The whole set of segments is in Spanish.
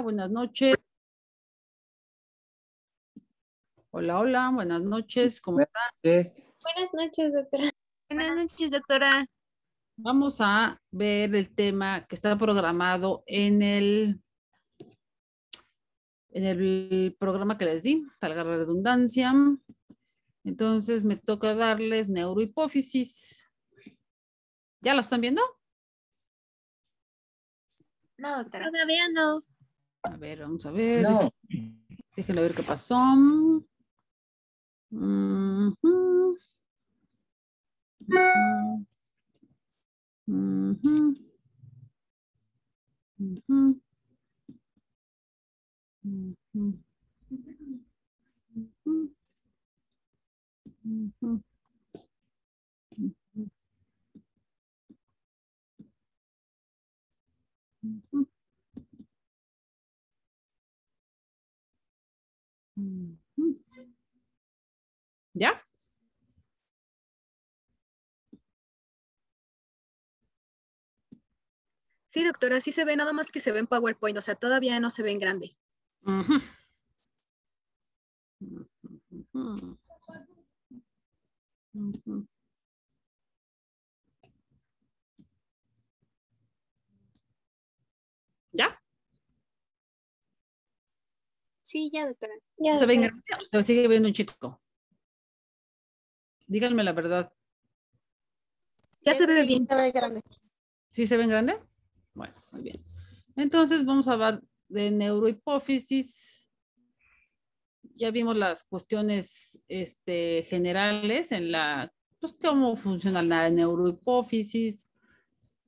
buenas noches. Hola, hola, buenas noches, ¿cómo están? Buenas noches, doctora. Buenas noches, doctora. Vamos a ver el tema que está programado en el, en el programa que les di, valga la redundancia. Entonces me toca darles neurohipófisis. ¿Ya lo están viendo? No, doctora. Todavía no. A ver, vamos a ver. No. Déjenlo ver qué pasó. Mm -hmm. Mm -hmm. Mm -hmm. Mm-hmm. ¿Ya? Sí, doctora, sí se ve, nada más que se ve en PowerPoint, o sea, todavía no se ve en grande. Sí, ya, doctora. ¿Se ve en grande o se sigue viendo un chico? Díganme la verdad. Ya se ve bien. Se ve grande. ¿Sí se ve en grande? Bueno, muy bien. Entonces vamos a hablar de neurohipófisis. Ya vimos las cuestiones este, generales en la, pues cómo funciona la neurohipófisis.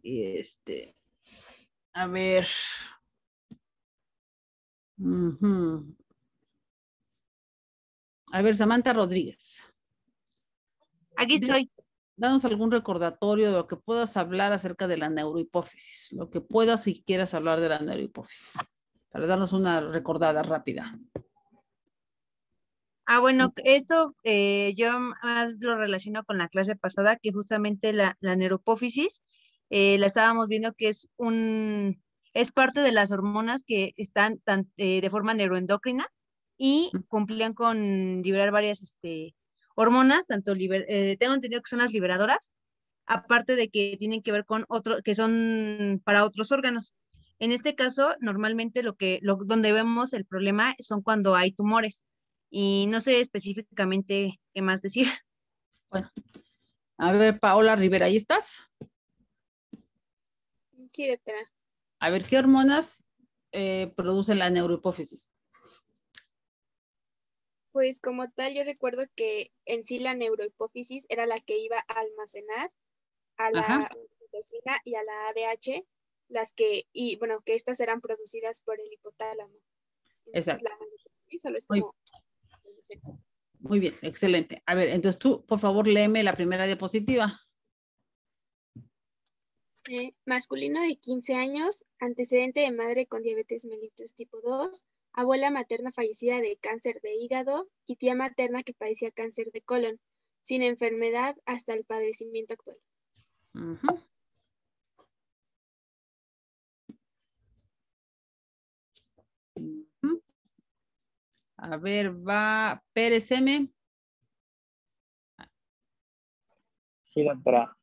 Y este, a ver. Ujú. A ver, Samantha Rodríguez. Aquí estoy. Danos algún recordatorio de lo que puedas hablar acerca de la neurohipófisis, lo que puedas y quieras hablar de la neurohipófisis, para darnos una recordada rápida. Ah, bueno, esto eh, yo más lo relaciono con la clase pasada, que justamente la, la neuropófisis, eh, la estábamos viendo que es un, es parte de las hormonas que están tan, eh, de forma neuroendocrina y Mm. cumplían con liberar varias este, hormonas, tanto liber- eh, tengo entendido que son las liberadoras, aparte de que tienen que ver con otro, que son para otros órganos. En este caso, normalmente lo que, lo, donde vemos el problema son cuando hay tumores y no sé específicamente qué más decir. Bueno, a ver, Paola Rivera, ¿ahí estás? Sí, doctora. A ver, ¿qué hormonas eh, produce la neurohipófisis? Pues como tal, yo recuerdo que en sí la neurohipófisis era la que iba a almacenar a la Ajá. oxitocina y a la ADH, las que, y bueno, que estas eran producidas por el hipotálamo. Entonces, Exacto. la solo es Muy- como... Muy bien, excelente. A ver, entonces tú, por favor, léeme la primera diapositiva. Eh, masculino de 15 años, antecedente de madre con diabetes mellitus tipo 2, abuela materna fallecida de cáncer de hígado y tía materna que padecía cáncer de colon, sin enfermedad hasta el padecimiento actual. A ver, va Pérez M. Sí, doctora.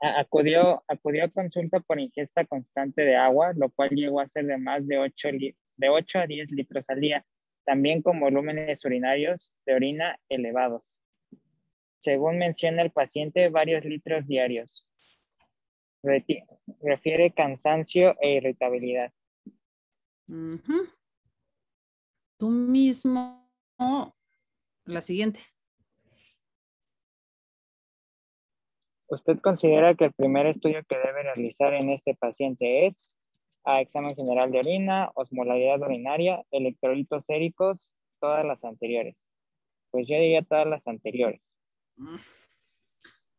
Acudió, acudió a consulta por ingesta constante de agua, lo cual llegó a ser de más de 8, de 8 a 10 litros al día, también con volúmenes urinarios de orina elevados. Según menciona el paciente, varios litros diarios. Reti- refiere cansancio e irritabilidad. Tú mismo, la siguiente. ¿Usted considera que el primer estudio que debe realizar en este paciente es a examen general de orina, osmolaridad urinaria, electrolitos séricos, todas las anteriores? Pues yo diría todas las anteriores.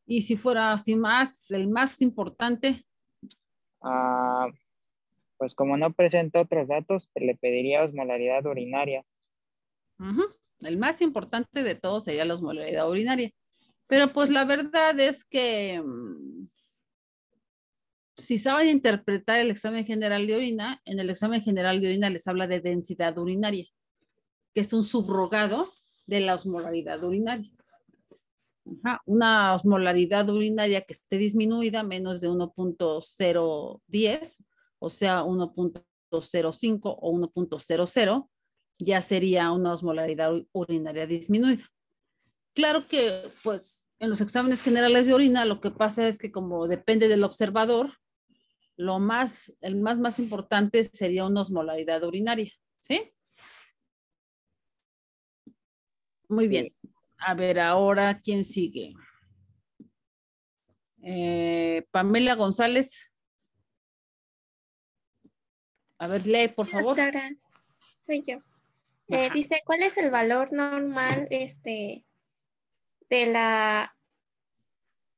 Y si fuera así más, el más importante, Ah, pues como no presenta otros datos, le pediría osmolaridad urinaria. el más importante de todos sería la osmolaridad urinaria. Pero pues la verdad es que mm, si saben interpretar el examen general de orina, en el examen general de orina les habla de densidad urinaria, que es un subrogado de la osmolaridad urinaria. Una osmolaridad urinaria que esté disminuida menos de 1.010, o sea, 1.05 o 1.00, ya sería una osmolaridad urinaria disminuida. Claro que, pues, en los exámenes generales de orina, lo que pasa es que como depende del observador, lo más, el más, más importante sería una osmolaridad urinaria, ¿sí? Muy bien. A ver, ahora, ¿quién sigue? Eh, Pamela González. A ver, lee, por favor. soy yo. Eh, dice, ¿cuál es el valor normal este, de la...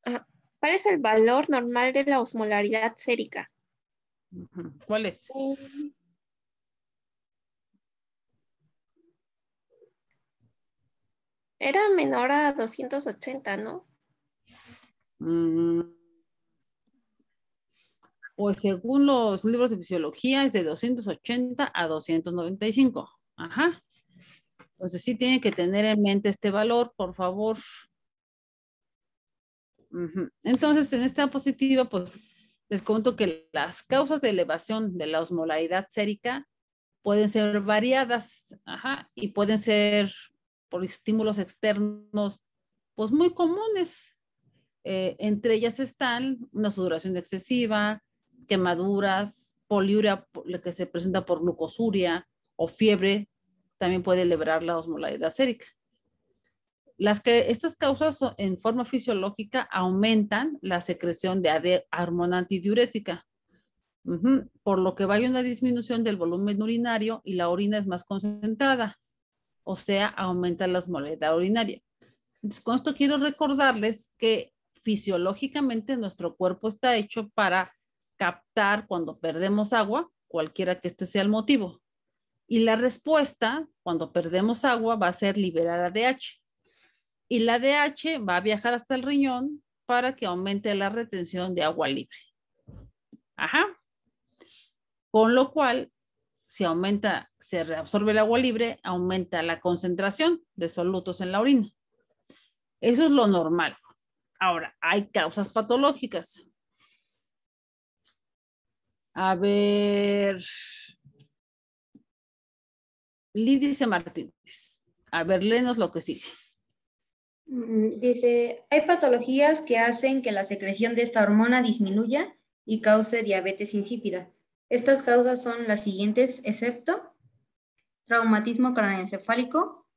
Ah, ¿Cuál es el valor normal de la osmolaridad sérica? ¿Cuál es? Eh, Era menor a 280, ¿no? Mm. Pues según los libros de fisiología es de 280 a 295. Ajá. Entonces sí tienen que tener en mente este valor, por favor. Entonces, en esta positiva, pues les cuento que las causas de elevación de la osmolaridad sérica pueden ser variadas ajá, y pueden ser por estímulos externos, pues muy comunes. Eh, entre ellas están una sudoración excesiva, quemaduras, poliuria que se presenta por glucosuria o fiebre, también puede elevar la osmolaridad sérica. Las que estas causas en forma fisiológica aumentan la secreción de hormona antidiurética, por lo que va a una disminución del volumen urinario y la orina es más concentrada o sea, aumenta la osmolaridad urinaria. Entonces, con esto quiero recordarles que fisiológicamente nuestro cuerpo está hecho para captar cuando perdemos agua, cualquiera que este sea el motivo. Y la respuesta, cuando perdemos agua, va a ser liberar ADH. Y la ADH va a viajar hasta el riñón para que aumente la retención de agua libre. Ajá. Con lo cual, si aumenta, se reabsorbe el agua libre, aumenta la concentración de solutos en la orina. Eso es lo normal. Ahora, hay causas patológicas. A ver, Lidice Martínez. A ver, léenos lo que sigue. Mm, dice, hay patologías que hacen que la secreción de esta hormona disminuya y cause diabetes insípida. Estas causas son las siguientes, excepto traumatismo craneoencefálico,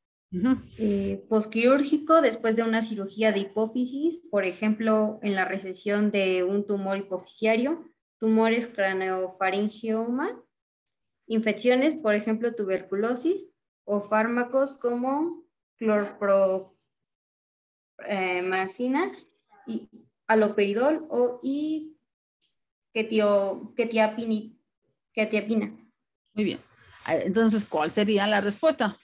eh, posquirúrgico después de una cirugía de hipófisis, por ejemplo, en la recesión de un tumor hipofisiario, tumores craneofaringioma, infecciones, por ejemplo, tuberculosis, o fármacos como clorpromacina eh, y aloperidol o y ketio, ¿Qué te opina? Muy bien. Entonces, ¿cuál sería la respuesta?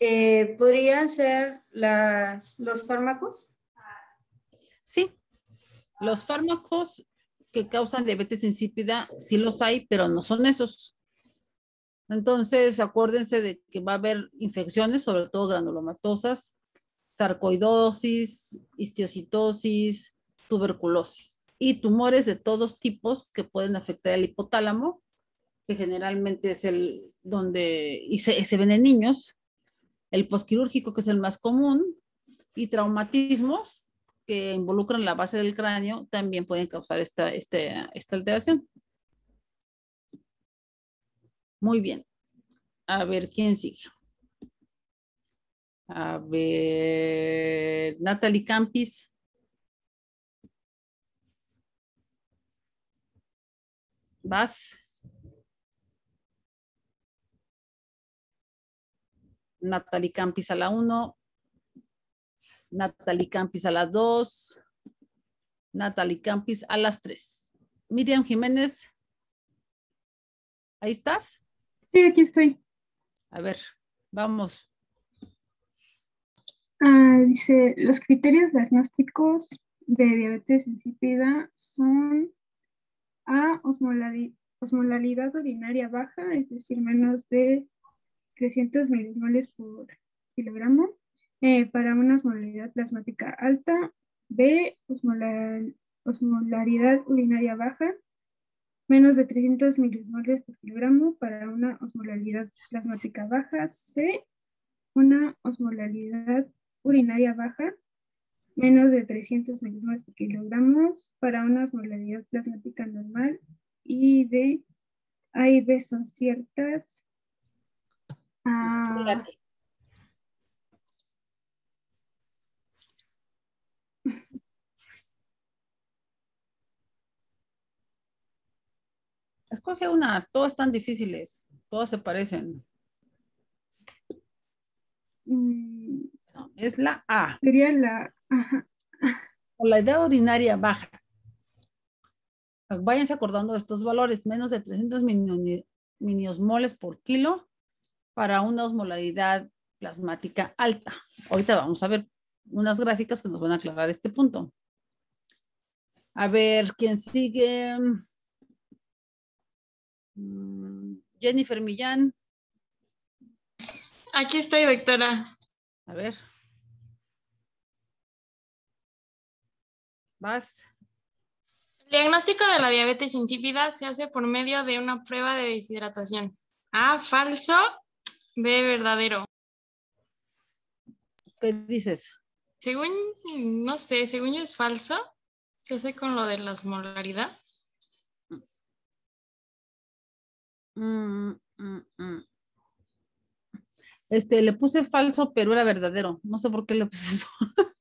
Eh, ¿Podrían ser las, los fármacos? Sí, los fármacos que causan diabetes insípida, sí los hay, pero no son esos. Entonces, acuérdense de que va a haber infecciones, sobre todo granulomatosas, sarcoidosis, histiocitosis, tuberculosis y tumores de todos tipos que pueden afectar al hipotálamo, que generalmente es el donde y se, ven en niños, el posquirúrgico, que es el más común, y traumatismos que involucran la base del cráneo, también pueden causar esta, este, esta alteración. Muy bien. A ver, ¿quién sigue? A ver, Natalie Campis. Vas. Natalie Campis a la 1. Natalie Campis a las 2. Natalie Campis a las 3. Miriam Jiménez. ¿Ahí estás? Sí, aquí estoy. A ver, vamos. Ah, dice, los criterios diagnósticos de diabetes insípida son A, osmolalidad urinaria baja, es decir, menos de 300 milimoles por kilogramo, eh, para una osmolaridad plasmática alta, B, osmolaridad urinaria baja, menos de 300 milimoles por kilogramo para una osmolaridad plasmática baja, C, una osmolaridad urinaria baja, menos de 300 milimoles por kilogramo para una osmolaridad plasmática normal y D, A y B son ciertas. Ah, Escoge una, todas están difíciles, todas se parecen. mm, es la A. sería la... ajá. O la edad urinaria baja. Váyanse acordando de estos valores, menos de 300 mini- miniosmoles por kilo para una osmolaridad plasmática alta. Ahorita vamos a ver unas gráficas que nos van a aclarar este punto. A ver, ¿quién sigue? Mm, Jennifer Millán. Aquí estoy, doctora. A ver. Vas. El diagnóstico de la diabetes insípida se hace por medio de una prueba de deshidratación. A, falso. B, verdadero. ¿Qué dices? Según, no sé, según yo es falso. Se hace con lo de la osmolaridad. Mm, mm, mm. Este, le puse falso, pero era verdadero. No sé por qué le puse eso.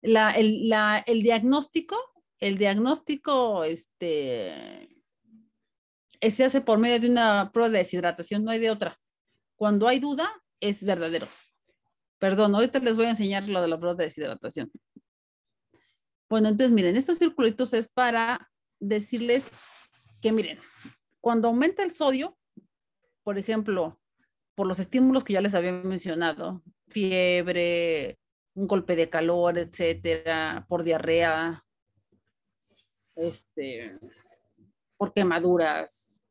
La, el, la- el diagnóstico, el diagnóstico, este, eh, se hace por medio de una prueba de deshidratación, no hay de otra. Cuando hay duda, es verdadero. Perdón, ahorita les voy a enseñar lo de la prueba de deshidratación. Bueno, entonces miren, estos circulitos es para decirles que miren, cuando aumenta el sodio, por ejemplo, por los estímulos que ya les había mencionado, fiebre, un golpe de calor, etcétera, por diarrea, este, por quemaduras,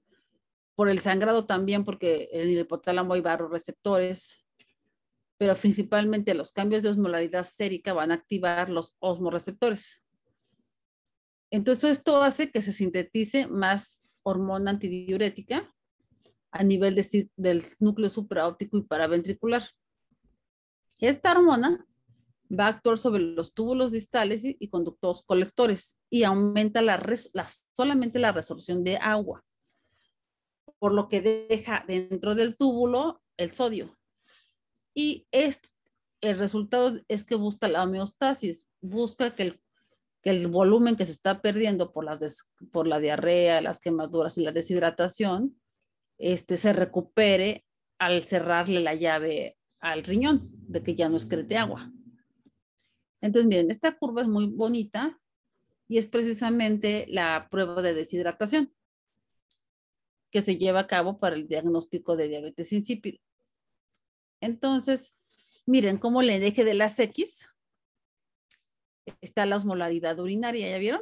por el sangrado también, porque en el hipotálamo hay receptores, pero principalmente los cambios de osmolaridad sérica van a activar los osmoreceptores. Entonces, esto hace que se sintetice más hormona antidiurética a nivel de del núcleo supraóptico y paraventricular. Esta hormona va a actuar sobre los túbulos distales y, y conductos colectores y aumenta la solamente la resolución de agua, por lo que deja dentro del túbulo el sodio. Y esto, el resultado es que busca la homeostasis, busca que el, que el volumen que se está perdiendo por, las por la diarrea, las quemaduras y la deshidratación, este, se recupere al cerrarle la llave al riñón, de que ya no excrete agua. Entonces, miren, esta curva es muy bonita y es precisamente la prueba de deshidratación que se lleva a cabo para el diagnóstico de diabetes insípida. Entonces, miren cómo el eje de las X está la osmolaridad urinaria, ¿ya vieron?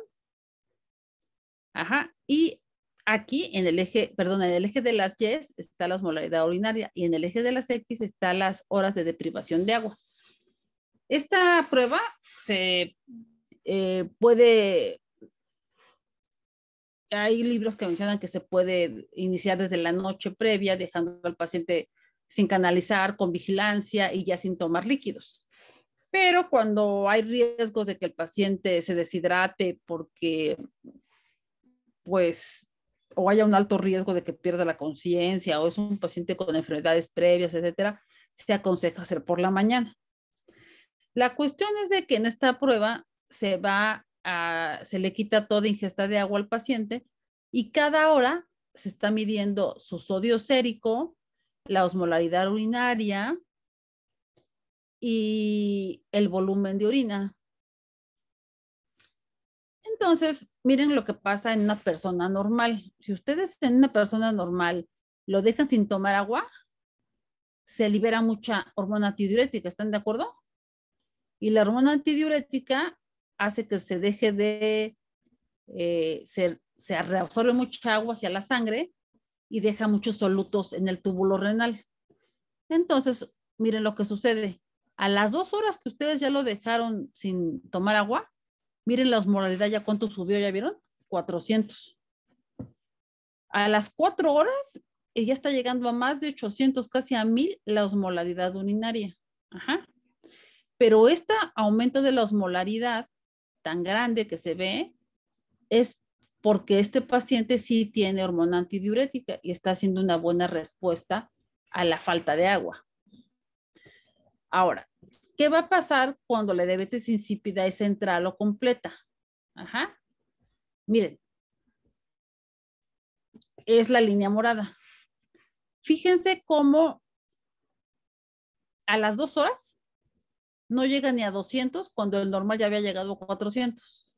Ajá, y aquí en el eje, perdón, en el eje de las Y está la osmolaridad urinaria y en el eje de las X está las horas de deprivación de agua. Esta prueba se eh, puede, hay libros que mencionan que se puede iniciar desde la noche previa, dejando al paciente sin canalizar, con vigilancia y ya sin tomar líquidos. Pero cuando hay riesgos de que el paciente se deshidrate porque, pues, o haya un alto riesgo de que pierda la conciencia o es un paciente con enfermedades previas, etcétera, se aconseja hacer por la mañana. La cuestión es de que en esta prueba se va a, se le quita toda ingesta de agua al paciente y cada hora se está midiendo su sodio sérico, la osmolaridad urinaria y el volumen de orina. Entonces, miren lo que pasa en una persona normal. Si ustedes en una persona normal lo dejan sin tomar agua, se libera mucha hormona antidiurética, ¿están de acuerdo? Y la hormona antidiurética hace que se deje de, eh, se, se reabsorbe mucha agua hacia la sangre y deja muchos solutos en el túbulo renal. Entonces, miren lo que sucede. A las dos horas que ustedes ya lo dejaron sin tomar agua, miren la osmolaridad ya cuánto subió, ¿ya vieron? 400. A las cuatro horas ya está llegando a más de 800, casi a 1000 la osmolaridad urinaria. Ajá. Pero este aumento de la osmolaridad tan grande que se ve es porque este paciente sí tiene hormona antidiurética y está haciendo una buena respuesta a la falta de agua. Ahora, ¿qué va a pasar cuando la diabetes insípida es central o completa? Ajá. Miren, es la línea morada. Fíjense cómo a las dos horas no llega ni a 200 cuando el normal ya había llegado a 400.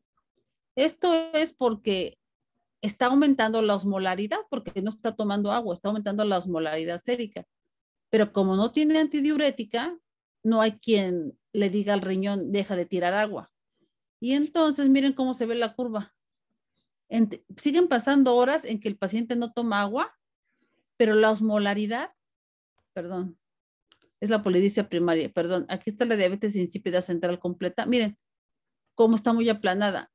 Esto es porque está aumentando la osmolaridad, porque no está tomando agua, está aumentando la osmolaridad sérica. Pero como no tiene antidiurética, no hay quien le diga al riñón, deja de tirar agua. Y entonces miren cómo se ve la curva. siguen pasando horas en que el paciente no toma agua, pero la osmolaridad, perdón, es la polidicea primaria, perdón, aquí está la diabetes insípida central completa. Miren cómo está muy aplanada.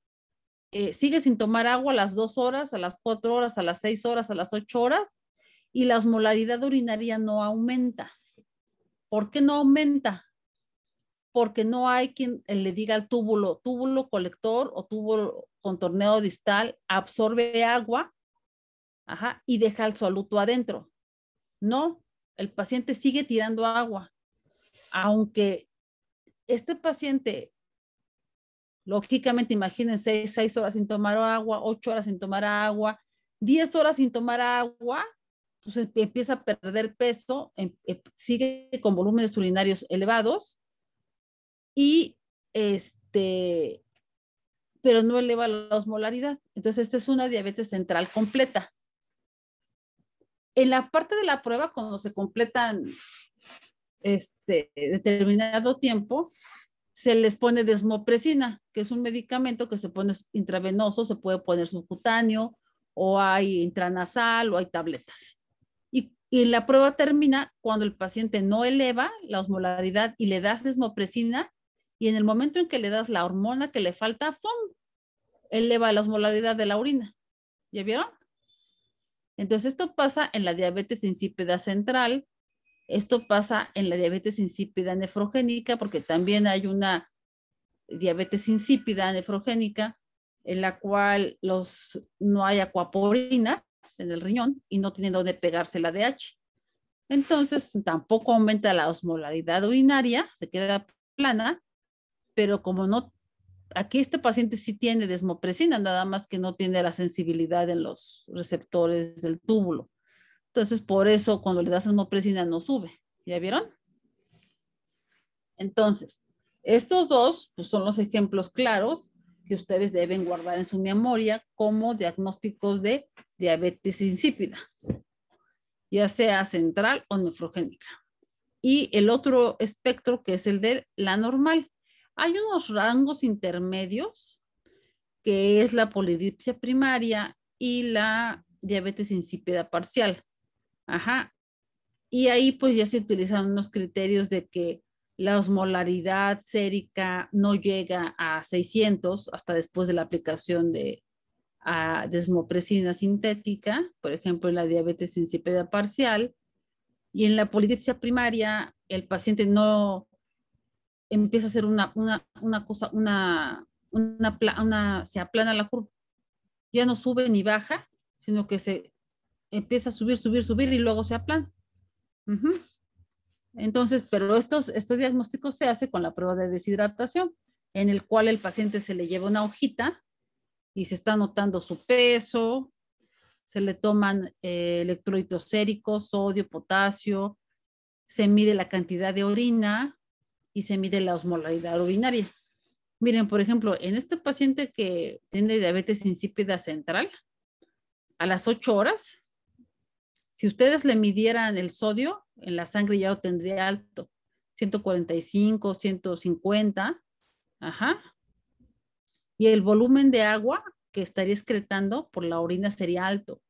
Eh, sigue sin tomar agua a las dos horas, a las cuatro horas, a las seis horas, a las ocho horas, y la osmolaridad urinaria no aumenta. ¿Por qué no aumenta? Porque no hay quien le diga al túbulo, túbulo colector o túbulo contorneo distal, absorbe agua y deja el soluto adentro. No, el paciente sigue tirando agua. Aunque este paciente, lógicamente, imagínense, seis horas sin tomar agua, ocho horas sin tomar agua, diez horas sin tomar agua, pues empieza a perder peso, em, eh, sigue con volúmenes urinarios elevados y este, pero no eleva la osmolaridad. Entonces, esta es una diabetes central completa. En la parte de la prueba, cuando se completan este determinado tiempo, se les pone desmopresina, que es un medicamento que se pone intravenoso, se puede poner subcutáneo, o hay intranasal, o hay tabletas. Y, la prueba termina cuando el paciente no eleva la osmolaridad y le das desmopresina, y en el momento en que le das la hormona que le falta, ¡fum! eleva la osmolaridad de la orina. ¿Ya vieron? Entonces, esto pasa en la diabetes insípida central, esto pasa en la diabetes insípida nefrogénica, porque también hay una diabetes insípida nefrogénica en la cual no hay acuaporinas en el riñón y no tienen donde pegarse la DH. Entonces, tampoco aumenta la osmolaridad urinaria, se queda plana, pero como no aquí este paciente sí tiene desmopresina, nada más que no tiene la sensibilidad en los receptores del túbulo. Entonces, por eso cuando le das desmopresina no sube. ¿Ya vieron? Entonces, estos dos pues, son los ejemplos claros que ustedes deben guardar en su memoria como diagnósticos de diabetes insípida, ya sea central o nefrogénica. Y el otro espectro que es el de la normal. Hay unos rangos intermedios, que es la polidipsia primaria y la diabetes insípida parcial. Ajá. Y ahí pues ya se utilizan unos criterios de que la osmolaridad sérica no llega a 600 hasta después de la aplicación de desmopresina sintética, por ejemplo, en la diabetes insípida parcial. Y en la polidipsia primaria, el paciente no empieza a ser una, una, una cosa, una, una, una, se aplana la curva. Ya no sube ni baja, sino que se empieza a subir, subir, subir y luego se aplana. Entonces, pero estos, este diagnóstico se hace con la prueba de deshidratación, en el cual el paciente se le lleva una hojita y se está anotando su peso, se le toman eh, electrolitos sodio, potasio, se mide la cantidad de orina, y se mide la osmolaridad urinaria. Miren, por ejemplo, en este paciente que tiene diabetes insípida central, a las 8 horas, si ustedes le midieran el sodio, en la sangre ya lo tendría alto, 145, 150, ajá. Y el volumen de agua que estaría excretando por la orina sería alto,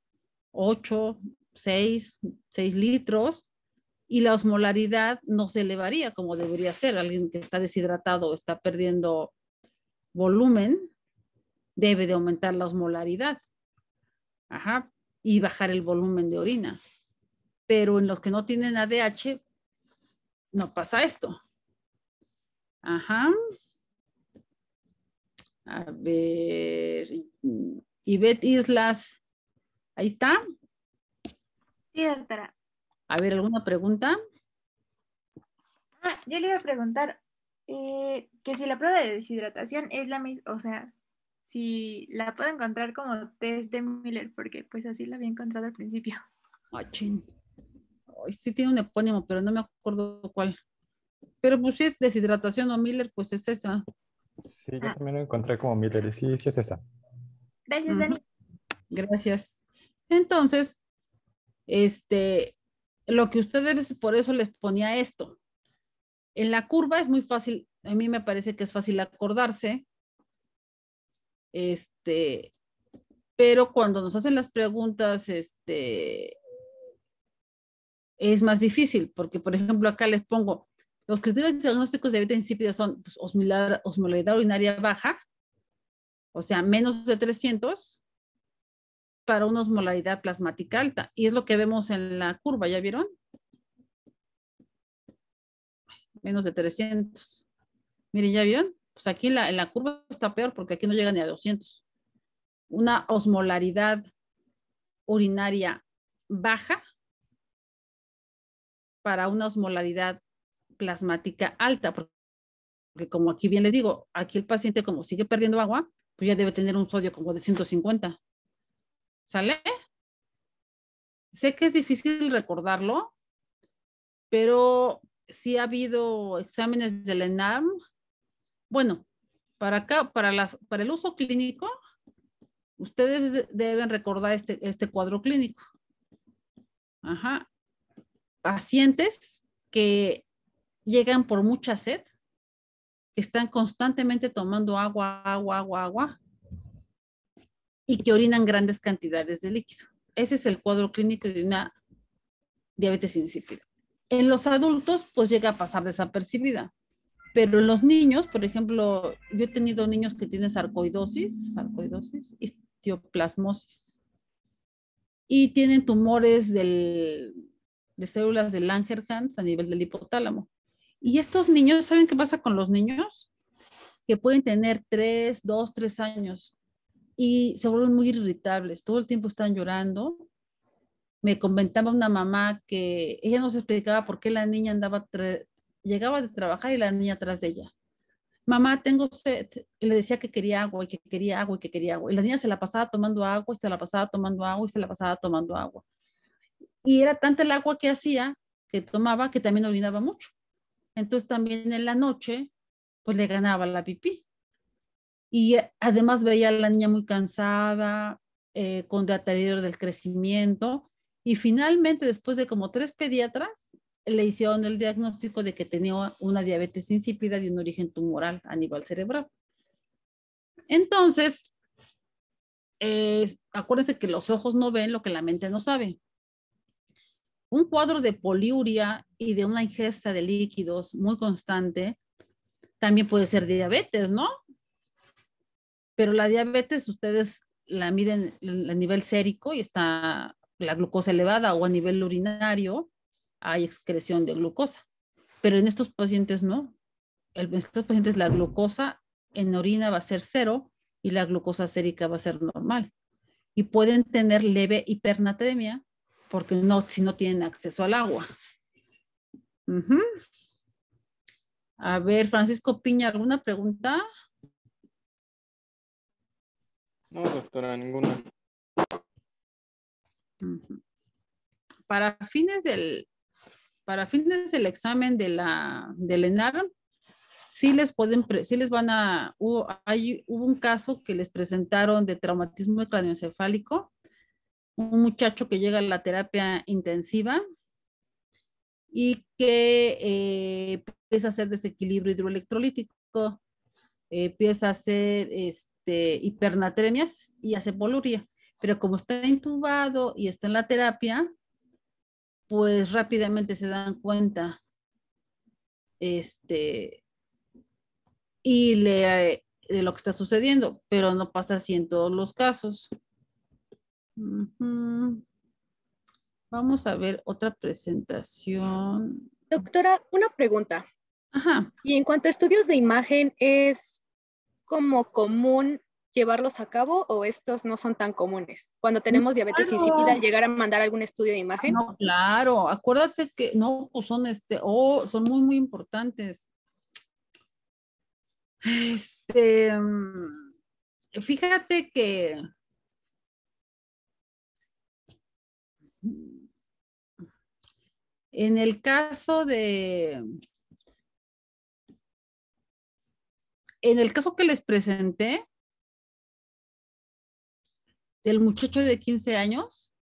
8, 6, 6 litros, y la osmolaridad no se elevaría como debería ser. Alguien que está deshidratado o está perdiendo volumen, debe de aumentar la osmolaridad. Ajá, y bajar el volumen de orina. Pero en los que no tienen ADH, no pasa esto. Ajá. A ver, Ivette Islas, ahí está. Sí, doctora. A ver, ¿alguna pregunta? Ah, yo le iba a preguntar eh, que si la prueba de deshidratación es la misma, o sea, si la puedo encontrar como test de Miller, porque pues así la había encontrado al principio. Ay, chin. sí tiene un epónimo, pero no me acuerdo cuál. Pero pues si es deshidratación o Miller, pues es esa. Sí, yo también lo encontré como Miller sí, sí es esa. Gracias, Dani. Gracias. Entonces, este, lo que ustedes, por eso les ponía esto. En la curva es muy fácil, a mí me parece que es fácil acordarse, este, pero cuando nos hacen las preguntas, este, es más difícil, porque por ejemplo acá les pongo, los criterios diagnósticos de diabetes insípida son pues, osmolaridad urinaria baja, o sea, menos de 300, para una osmolaridad plasmática alta. Y es lo que vemos en la curva, ¿ya vieron? Menos de 300. Miren, ¿ya vieron? Pues aquí en la, en la curva está peor porque aquí no llega ni a 200. Una osmolaridad urinaria baja para una osmolaridad plasmática alta, porque como aquí bien les digo, aquí el paciente como sigue perdiendo agua, pues ya debe tener un sodio como de 150. ¿Sale? Sé que es difícil recordarlo, pero sí ha habido exámenes del ENARM. Bueno, para acá, para, las, para el uso clínico, ustedes deben recordar este, este cuadro clínico. Ajá. Pacientes que llegan por mucha sed, que están constantemente tomando agua, agua, agua, agua, y que orinan grandes cantidades de líquido. Ese es el cuadro clínico de una diabetes insípida. En los adultos, pues llega a pasar desapercibida, pero en los niños, por ejemplo, yo he tenido niños que tienen sarcoidosis, sarcoidosis, histoplasmosis, y tienen tumores del, de células de Langerhans a nivel del hipotálamo. Y estos niños, ¿saben qué pasa con los niños? Que pueden tener 3, 2, 3 años y se vuelven muy irritables, todo el tiempo están llorando. Me comentaba una mamá que ella nos explicaba por qué la niña andaba, llegaba de trabajar y la niña atrás de ella. Mamá, tengo sed. Le decía que quería agua y que quería agua y que quería agua. Y la niña se la pasaba tomando agua y se la pasaba tomando agua y se la pasaba tomando agua. Y era tanta el agua que hacía, que tomaba, que también orinaba mucho. Entonces también en la noche, pues le ganaba la pipí y además veía a la niña muy cansada, eh, con deterioro del crecimiento y finalmente después de como tres pediatras le hicieron el diagnóstico de que tenía una diabetes insípida de un origen tumoral a nivel cerebral. Entonces, acuérdense que los ojos no ven lo que la mente no sabe. Un cuadro de poliuria y de una ingesta de líquidos muy constante también puede ser diabetes, ¿no? pero la diabetes ustedes la miden a nivel sérico y está la glucosa elevada o a nivel urinario hay excreción de glucosa. Pero en estos pacientes no. En estos pacientes la glucosa en orina va a ser cero y la glucosa sérica va a ser normal. Y pueden tener leve hipernatremia porque no, si no tienen acceso al agua. A ver, Francisco Piña, ¿alguna pregunta? No, doctora, ninguna. Para fines del, para fines del examen de la, del ENAR, sí les pueden, sí les van a, hubo, hay, hubo un caso que les presentaron de traumatismo craneoencefálico, un muchacho que llega a la terapia intensiva y que eh, empieza a hacer desequilibrio hidroelectrolítico, empieza a hacer este, hipernatremias y hace poluria. Pero como está intubado y está en la terapia, pues rápidamente se dan cuenta este, y le, de lo que está sucediendo, pero no pasa así en todos los casos. Vamos a ver otra presentación. Doctora, una pregunta. Ajá. Y en cuanto a estudios de imagen, ¿es como común llevarlos a cabo o estos no son tan comunes? Cuando tenemos diabetes claro. insípida, llegar a mandar algún estudio de imagen. No, claro, acuérdate que no, pues son este, oh, son muy, muy importantes. Este, mm, fíjate que en el caso de, en el caso que les presenté, del muchacho de 15 años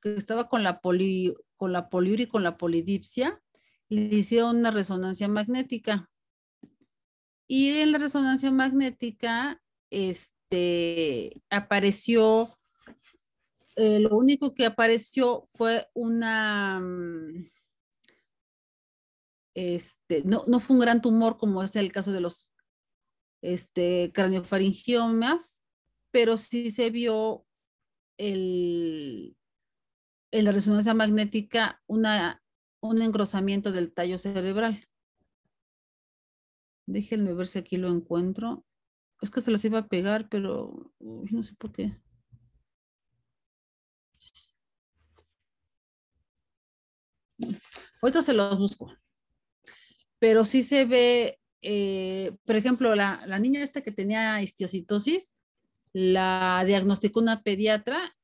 que estaba con la poli, con la poliuria y con la polidipsia, le hicieron una resonancia magnética. Y en la resonancia magnética, este, apareció, eh, lo único que apareció fue una, mm, este, no, no fue un gran tumor como es el caso de los este, pero sí se vio el, en la resonancia magnética una, un engrosamiento del tallo cerebral. Déjenme ver si aquí lo encuentro. Es que se los iba a pegar, pero no sé por qué. Ahorita se los busco. Pero sí se ve, eh, por ejemplo, la, la niña esta que tenía histiocitosis, la diagnosticó una pediatra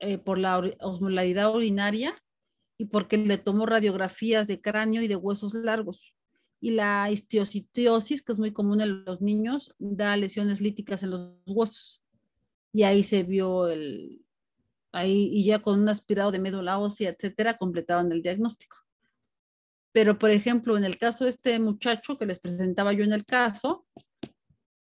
eh, por la osmolaridad urinaria y porque le tomó radiografías de cráneo y de huesos largos. Y la histiocitosis, que es muy común en los niños, da lesiones líticas en los huesos. Y ahí se vio el, ahí, y ya con un aspirado de médula ósea, etcétera, completaban el diagnóstico. Pero, por ejemplo, en el caso de este muchacho que les presentaba yo en el caso,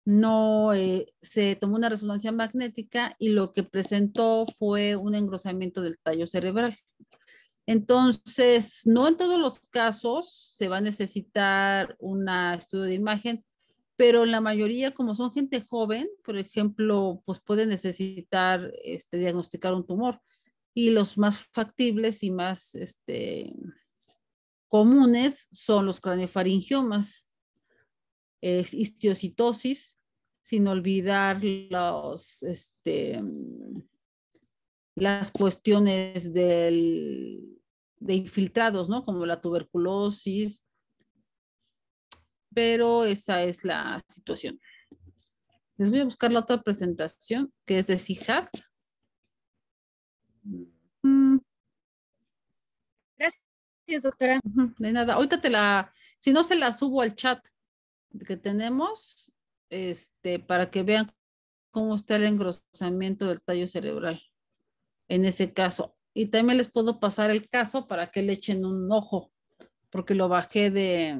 no eh, se tomó una resonancia magnética y lo que presentó fue un engrosamiento del tallo cerebral. Entonces, no en todos los casos se va a necesitar un estudio de imagen, pero la mayoría, como son gente joven, por ejemplo, pues puede necesitar este, diagnosticar un tumor. Y los más factibles y más este, comunes son los craniofaringiomas es histiocitosis, sin olvidar los, este, las cuestiones del, de infiltrados, ¿no? Como la tuberculosis. Pero esa es la situación. Les voy a buscar la otra presentación, que es de CIHAT. Mm, Gracias, doctora. De nada. Ahorita te la, si no se la subo al chat que tenemos, este, para que vean cómo está el engrosamiento del tallo cerebral en ese caso. Y también les puedo pasar el caso para que le echen un ojo, porque lo bajé de,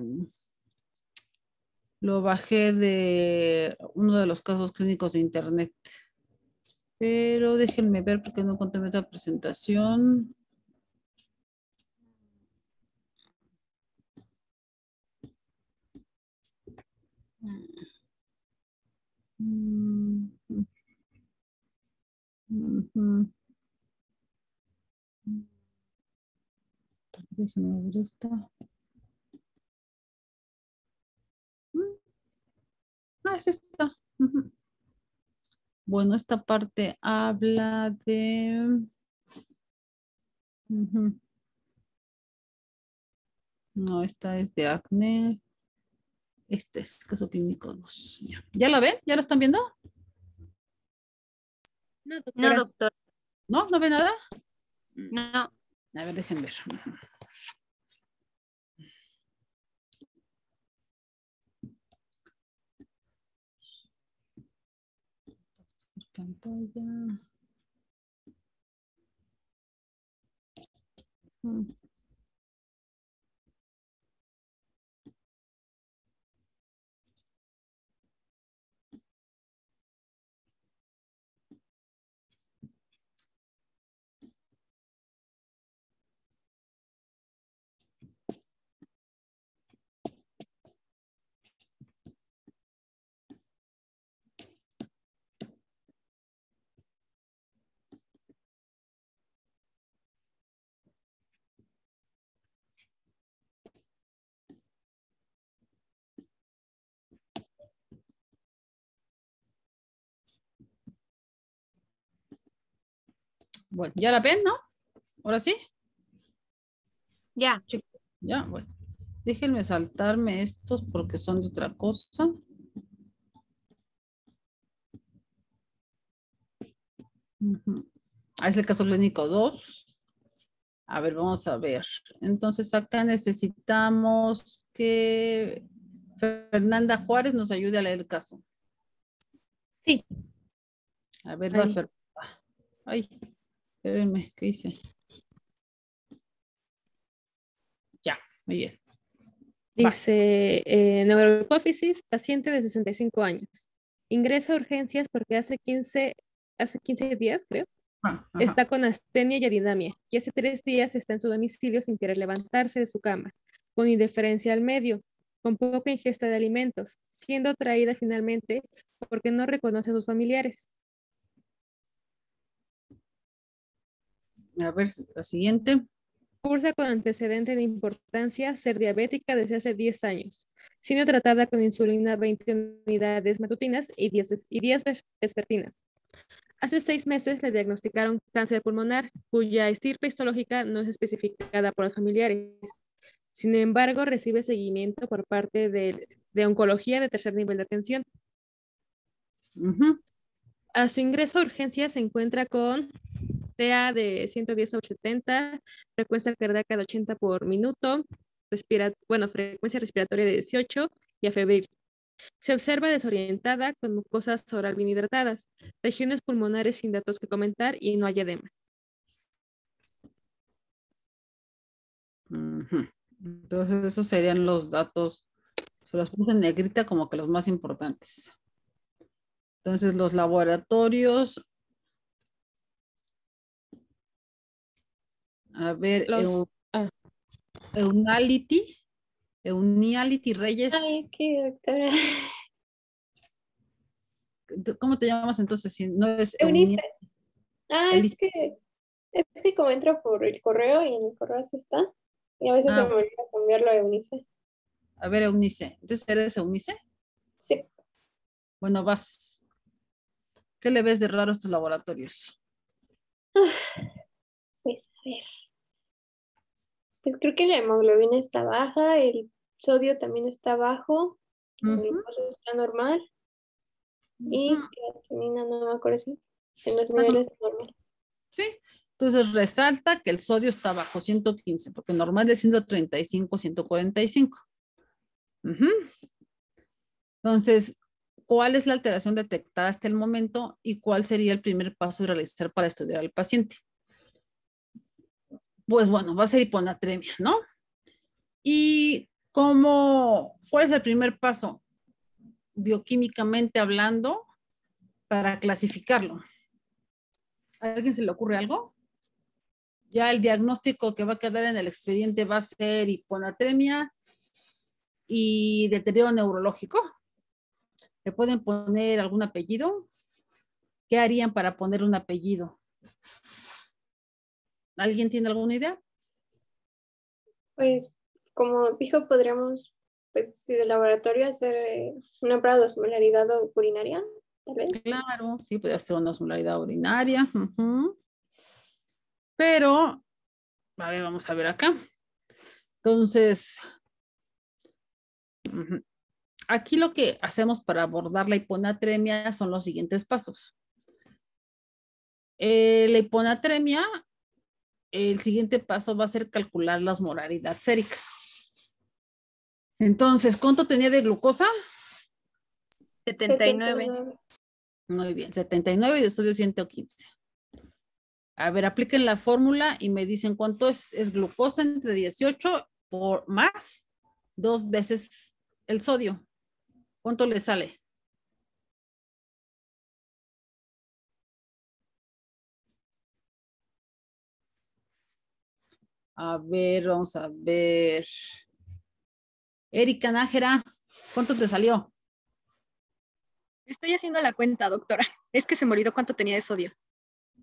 lo bajé de uno de los casos clínicos de internet. Pero déjenme ver porque no encontré otra presentación. Déjenme ver esta. Mm. Ah, es esta. Bueno, esta parte habla de... No, esta es de acné. Este es caso clínico 2. Ya. ¿Ya la ven? ¿Ya lo están viendo? No, doctor. ¿No? ¿No ve nada? No. A ver, dejen ver. Pantalla. Bueno, ¿ya la ven, no? ¿Ahora sí? Ya. Ya, bueno. Déjenme saltarme estos porque son de otra cosa. Ah, Es el caso clínico 2. A ver, vamos a ver. Entonces acá necesitamos que Fernanda Juárez nos ayude a leer el caso. Sí. A ver, vas, Ay, espérenme, ¿qué hice? Ya, muy bien. Dice, eh, neurohipófisis, paciente de 65 años. Ingresa a urgencias porque hace 15, hace 15 días, creo, Ah, está con astenia y aridamia y hace tres días está en su domicilio sin querer levantarse de su cama, con indiferencia al medio, con poca ingesta de alimentos, siendo traída finalmente porque no reconoce a sus familiares. A ver, la siguiente. Cursa con antecedente de importancia ser diabética desde hace 10 años, siendo tratada con insulina 20 unidades matutinas y 10, y 10 ves- vespertinas. Hace seis meses le diagnosticaron cáncer pulmonar, cuya estirpe histológica no es especificada por los familiares. Sin embargo, recibe seguimiento por parte de, de oncología de tercer nivel de atención. A su ingreso a urgencias se encuentra con De 110 sobre 70, frecuencia cardíaca de 80 por minuto, respira- bueno, frecuencia respiratoria de 18 y afebril. Se observa desorientada con mucosas oral bien hidratadas, regiones pulmonares sin datos que comentar y no hay edema. Entonces, esos serían los datos. Se los puse en negrita como que los más importantes. Entonces, los laboratorios. A ver, Los- eu- ah. Eunality. Euniality Reyes. Ay, qué doctora. ¿Tú- ¿Cómo te llamas entonces? Si no es Eunice. Euni- Ah, es que, es que como entro por el correo y en el correo así está. Y a veces se Ah. me olvida cambiarlo a Eunice. A ver, Eunice. Entonces, ¿eres Eunice? Sí. Bueno, vas. ¿Qué le ves de raro a estos laboratorios? Pues a ver. Pues creo que la hemoglobina está baja, el sodio también está bajo, el glucosa está normal y Ujú. creatinina no me acuerdo si en los niveles normales. Sí. Entonces resalta que el sodio está bajo 115, porque normal es 135, 145. Ujú. Entonces, ¿cuál es la alteración detectada hasta el momento y cuál sería el primer paso a realizar para estudiar al paciente? Pues bueno, va a ser hiponatremia, ¿no? Y cómo, ¿cuál es el primer paso? Bioquímicamente hablando, para clasificarlo. ¿A alguien se le ocurre algo? Ya el diagnóstico que va a quedar en el expediente va a ser hiponatremia y deterioro neurológico. ¿Le pueden poner algún apellido? ¿Qué harían para poner un apellido? ¿Alguien tiene alguna idea? Pues como dijo, podríamos, pues si de laboratorio, hacer eh, una prueba de osmolaridad urinaria, tal vez. Claro, sí, podría ser una osmolaridad urinaria. Pero, a ver, vamos a ver acá. Entonces, aquí lo que hacemos para abordar la hiponatremia son los siguientes pasos. Eh, la hiponatremia, el siguiente paso va a ser calcular la osmolaridad sérica. Entonces, ¿cuánto tenía de glucosa? 79. Muy bien, 79 y de sodio 115. A ver, apliquen la fórmula y me dicen cuánto es, es glucosa entre 18 por más dos veces el sodio. ¿Cuánto le sale? A ver, vamos a ver. Erika Nájera, ¿cuánto te salió? Estoy haciendo la cuenta, doctora. Es que se me olvidó cuánto tenía de sodio.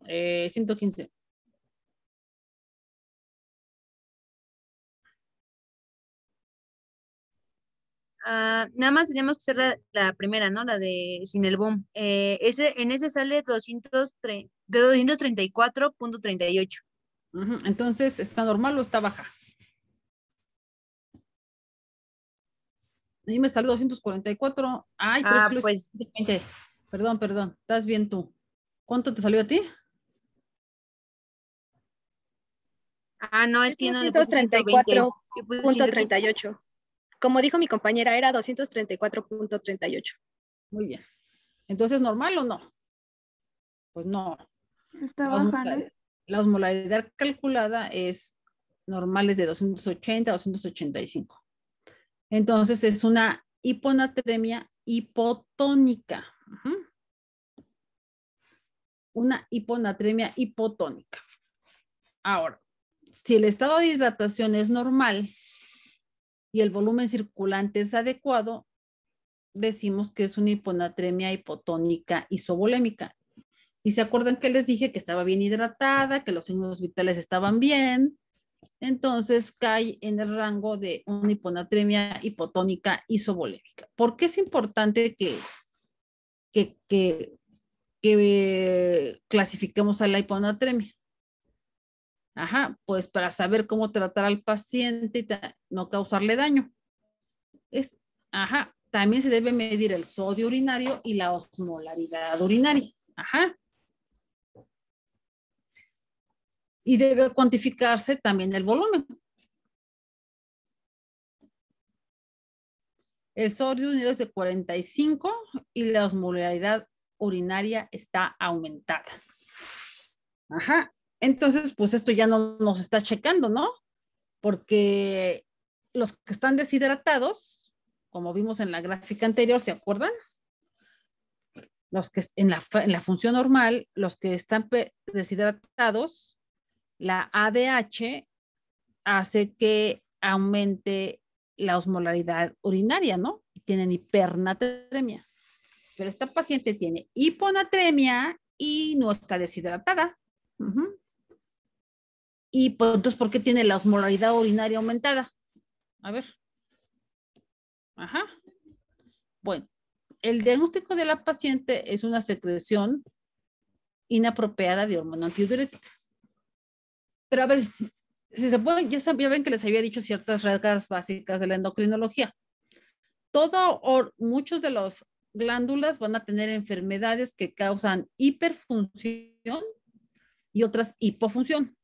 Eh, 115. Ah, nada más teníamos que hacer la, la primera, ¿no? La de sin el boom. Eh, ese, en ese sale 203 de 234.38. Entonces, ¿está normal o está baja? Ahí me salió 244. Ay, Ah, pues- hice 20. Perdón, perdón. Estás bien tú. ¿Cuánto te salió a ti? Ah, no, es que yo no le puse 120. Yo puse 115. 234.38. Como dijo mi compañera, era 234.38. Muy bien. Entonces, ¿normal o no? Pues no. Está baja, ¿no? La osmolaridad calculada es normal es de 280 a 285. Entonces es una hiponatremia hipotónica. Una hiponatremia hipotónica. Ahora, si el estado de hidratación es normal y el volumen circulante es adecuado, decimos que es una hiponatremia hipotónica isovolémica. Y se acuerdan que les dije que estaba bien hidratada, que los signos vitales estaban bien. Entonces cae en el rango de una hiponatremia hipotónica isovolémica. ¿Por qué es importante que, que, que, que clasifiquemos a la hiponatremia? Ajá, pues para saber cómo tratar al paciente y no causarle daño. Ajá, también se debe medir el sodio urinario y la osmolaridad urinaria. Ajá. Y debe cuantificarse también el volumen. El sodio es de 45 y la osmolaridad urinaria está aumentada. Ajá. Entonces, pues esto ya no nos está checando, ¿no? Porque los que están deshidratados, como vimos en la gráfica anterior, ¿se acuerdan? Los que en la, en la función normal, los que están deshidratados, la ADH hace que aumente la osmolaridad urinaria, ¿no? Tienen hipernatremia. Pero esta paciente tiene hiponatremia y no está deshidratada. Y pues, entonces, ¿por qué tiene la osmolaridad urinaria aumentada? A ver. Ajá. Bueno, el diagnóstico de la paciente es una secreción inapropiada de hormona antidiurética. Pero a ver, si se pueden, ya, sab- ya ven que les había dicho ciertas reglas básicas de la endocrinología. Todo, o muchos de los glándulas van a tener enfermedades que causan hiperfunción y otras hipofunción.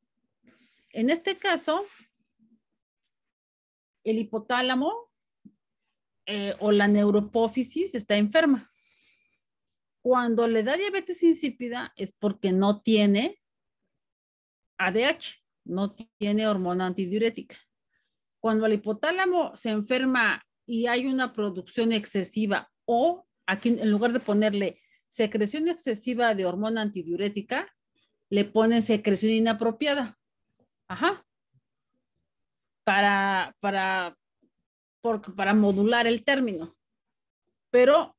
En este caso, el hipotálamo eh, o la neuropófisis está enferma. Cuando le da diabetes insípida es porque no tiene ADH, no tiene hormona antidiurética. Cuando el hipotálamo se enferma y hay una producción excesiva o aquí en lugar de ponerle secreción excesiva de hormona antidiurética, le ponen secreción inapropiada. Ajá. Para, para, para modular el término. Pero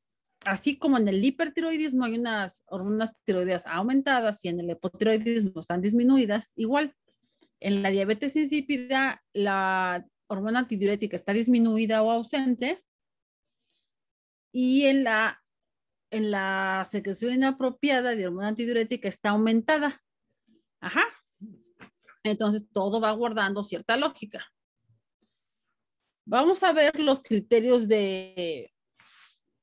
así como en el hipertiroidismo hay unas hormonas tiroideas aumentadas y en el hipotiroidismo están disminuidas, igual. En la diabetes insípida, la hormona antidiurética está disminuida o ausente. Y en la, en la secreción inapropiada de hormona antidiurética está aumentada. Ajá. Entonces todo va guardando cierta lógica. Vamos a ver los criterios de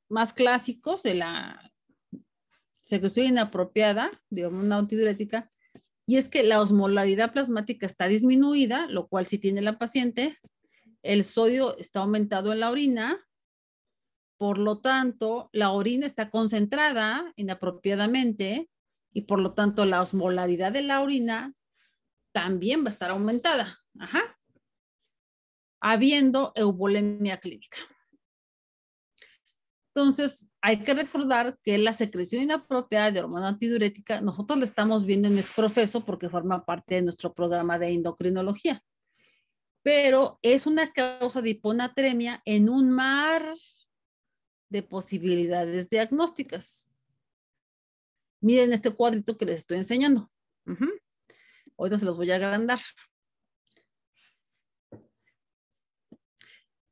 más clásicos de la secreción inapropiada de hormona antidiurética y es que la osmolaridad plasmática está disminuida, lo cual sí tiene la paciente. El sodio está aumentado en la orina. Por lo tanto, la orina está concentrada inapropiadamente y por lo tanto la osmolaridad de la orina también va a estar aumentada. Habiendo eubolemia clínica. Entonces, hay que recordar que la secreción inapropiada de hormona antidiurética, nosotros la estamos viendo en exprofeso porque forma parte de nuestro programa de endocrinología. Pero es una causa de hiponatremia en un mar de posibilidades diagnósticas. Miren este cuadrito que les estoy enseñando. Ujú. Ahorita se los voy a agrandar.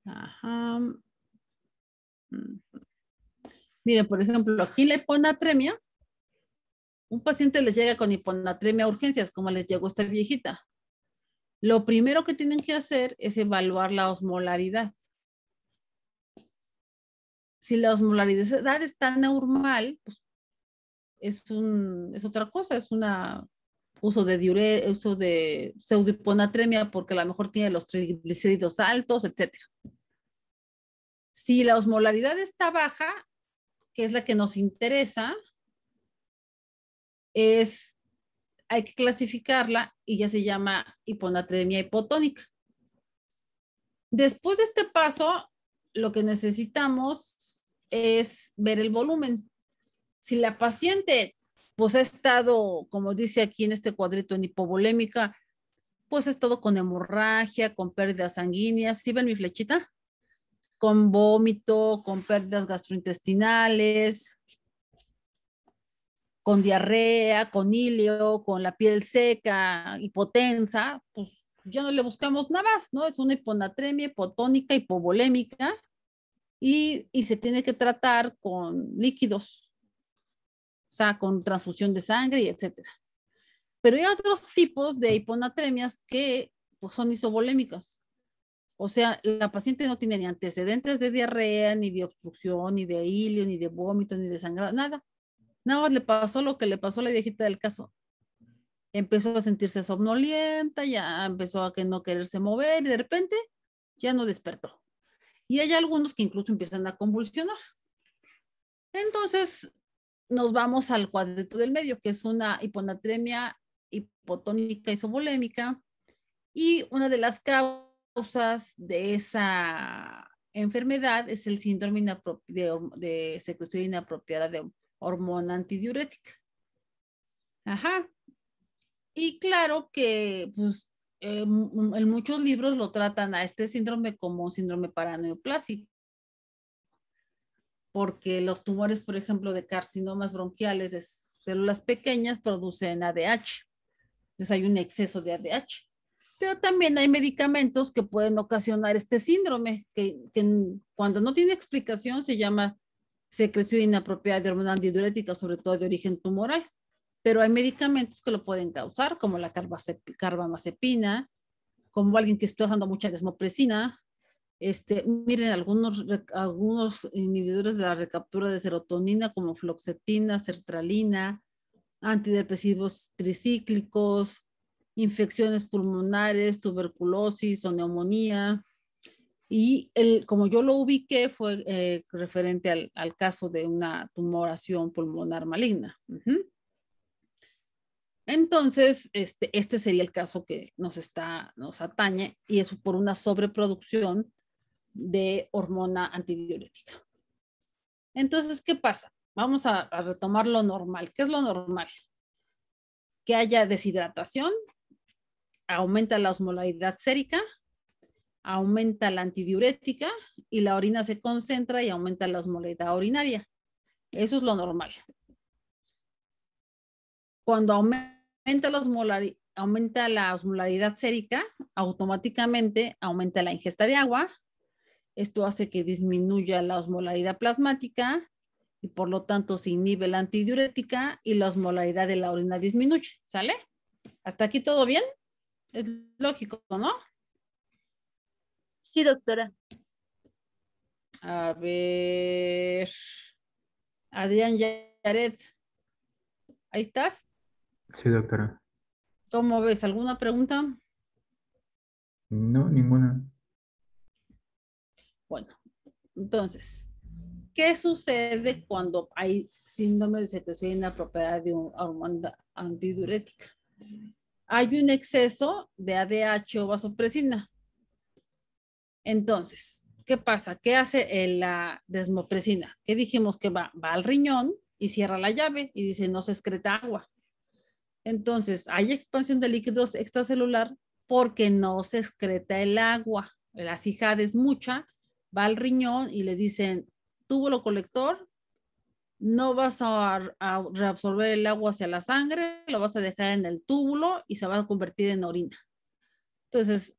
Ajá. Miren, por ejemplo, aquí la hiponatremia, un paciente les llega con hiponatremia a urgencias, como les llegó esta viejita. Lo primero que tienen que hacer es evaluar la osmolaridad. Si la osmolaridad está normal, pues es, un, es otra cosa, es una uso de diure, uso de pseudohiponatremia porque a lo mejor tiene los triglicéridos altos, etc. Si la osmolaridad está baja, que es la que nos interesa, es, hay que clasificarla y ya se llama hiponatremia hipotónica. Después de este paso, lo que necesitamos es ver el volumen. Si la paciente pues ha estado, como dice aquí en este cuadrito, en hipovolémica, pues ha estado con hemorragia, con pérdidas sanguíneas. ¿Sí ven mi flechita? Con vómito, con pérdidas gastrointestinales, con diarrea, con hilio, con la piel seca, hipotensa, pues ya no le buscamos nada más, ¿no? Es una hiponatremia hipotónica, hipovolémica y, y se tiene que tratar con líquidos, o sea, con transfusión de sangre y etcétera. Pero hay otros tipos de hiponatremias que pues, son isovolémicas. O sea, la paciente no tiene ni antecedentes de diarrea, ni de obstrucción, ni de hilio, ni de vómito, ni de sangrado, nada. Nada más le pasó lo que le pasó a la viejita del caso. Empezó a sentirse somnolienta, ya empezó a que no quererse mover y de repente ya no despertó. Y hay algunos que incluso empiezan a convulsionar. Entonces, nos vamos al cuadrito del medio, que es una hiponatremia hipotónica isovolémica. Y una de las causas de esa enfermedad es el síndrome de, de secreción inapropiada de hormona antidiurética. Ajá. Y claro que, pues, eh, en muchos libros lo tratan a este síndrome como síndrome paraneoplásico porque los tumores, por ejemplo, de carcinomas bronquiales células pequeñas producen ADH. Entonces hay un exceso de ADH. Pero también hay medicamentos que pueden ocasionar este síndrome, que, cuando no tiene explicación se llama secreción inapropiada de hormona antidiurética, sobre todo de origen tumoral. Pero hay medicamentos que lo pueden causar, como la carbamazepina, como alguien que está usando mucha desmopresina, este, miren, algunos, algunos inhibidores de la recaptura de serotonina como floxetina, sertralina, antidepresivos tricíclicos, infecciones pulmonares, tuberculosis o neumonía. Y el, como yo lo ubiqué fue eh, referente al, al, caso de una tumoración pulmonar maligna. Entonces, este, este sería el caso que nos, está, nos atañe y eso por una sobreproducción de hormona antidiurética. Entonces, ¿qué pasa? Vamos a, retomar lo normal. ¿Qué es lo normal? Que haya deshidratación, aumenta la osmolaridad sérica, aumenta la antidiurética y la orina se concentra y aumenta la osmolaridad urinaria. Eso es lo normal. Cuando aumenta la, osmolaridad sérica, automáticamente aumenta la ingesta de agua, esto hace que disminuya la osmolaridad plasmática y por lo tanto se inhibe la antidiurética y la osmolaridad de la orina disminuye. ¿Sale? ¿Hasta aquí todo bien? Es lógico, ¿no? Sí, doctora. A ver. Adrián Yared. ¿Ahí estás? Sí, doctora. ¿Cómo ves? ¿Alguna pregunta? No, ninguna. Bueno, entonces, ¿qué sucede cuando hay síndrome de secreción inapropiada de una hormona antidiurética? Hay un exceso de ADH o vasopresina. Entonces, ¿qué pasa? ¿Qué hace la desmopresina? ¿Qué dijimos que va? Va al riñón y cierra la llave y dice no se excreta agua. Entonces, hay expansión de líquidos extracelular porque no se excreta el agua. La cijad es mucha va al riñón y le dicen, túbulo colector, no vas a, reabsorber el agua hacia la sangre, lo vas a dejar en el túbulo y se va a convertir en orina. Entonces,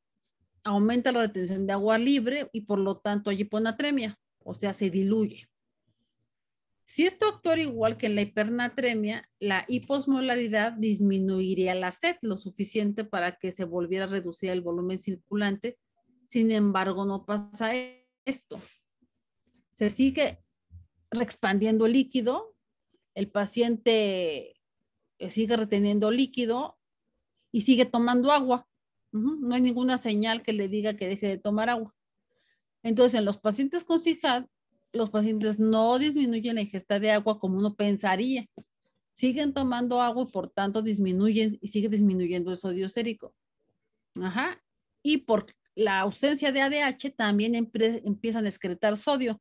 aumenta la retención de agua libre y por lo tanto hay hiponatremia. o sea, se diluye. Si esto actuara igual que en la hipernatremia, la hiposmolaridad disminuiría la sed lo suficiente para que se volviera a reducir el volumen circulante. Sin embargo, no pasa esto. Se sigue expandiendo el líquido, el paciente eh, sigue reteniendo líquido y sigue tomando agua. No hay ninguna señal que le diga que deje de tomar agua. Entonces, en los pacientes con CIJAD, los pacientes no disminuyen la ingesta de agua como uno pensaría. Siguen tomando agua y por tanto disminuyen y sigue disminuyendo el sodio sérico. Ajá. Y por la ausencia de ADH también empiezan a excretar sodio.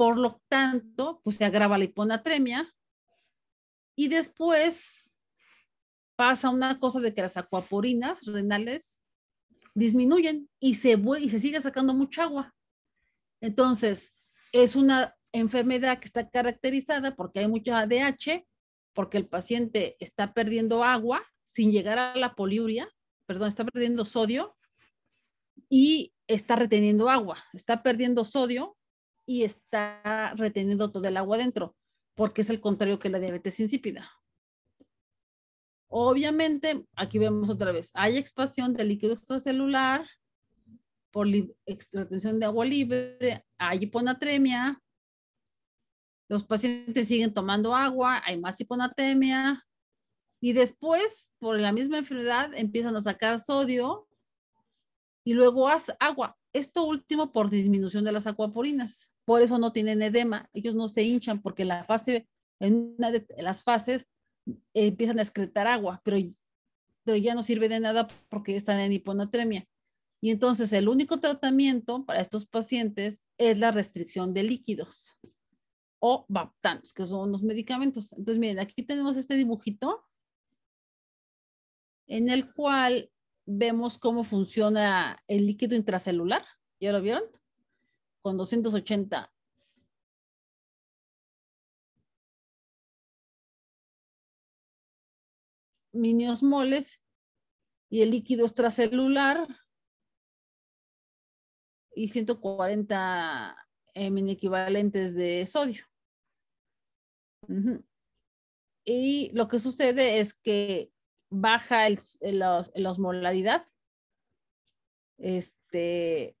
Por lo tanto, pues se agrava la hiponatremia y después pasa una cosa de que las acuaporinas renales disminuyen y se, y se sigue sacando mucha agua. Entonces, es una enfermedad que está caracterizada porque hay mucha ADH, porque el paciente está perdiendo agua sin llegar a la poliuria, perdón, está perdiendo sodio y está reteniendo agua, está perdiendo sodio y está reteniendo todo el agua dentro, porque es el contrario que la diabetes insípida. Obviamente, aquí vemos otra vez, hay expansión del líquido extracelular por extratensión de agua libre, hay hiponatremia, los pacientes siguen tomando agua, hay más hiponatremia, y después, por la misma enfermedad, empiezan a sacar sodio y luego agua. Esto último por disminución de las acuaporinas por eso no tienen edema, ellos no se hinchan porque la fase, en una de las fases eh, empiezan a excretar agua, pero, pero ya no sirve de nada porque están en hiponatremia. Y entonces el único tratamiento para estos pacientes es la restricción de líquidos o baptanos, que son los medicamentos. Entonces, miren, aquí tenemos este dibujito en el cual vemos cómo funciona el líquido intracelular. ¿Ya lo vieron? con 280 miniosmoles y el líquido extracelular y 140 mini equivalentes de sodio. Y lo que sucede es que baja el, la osmolaridad, este,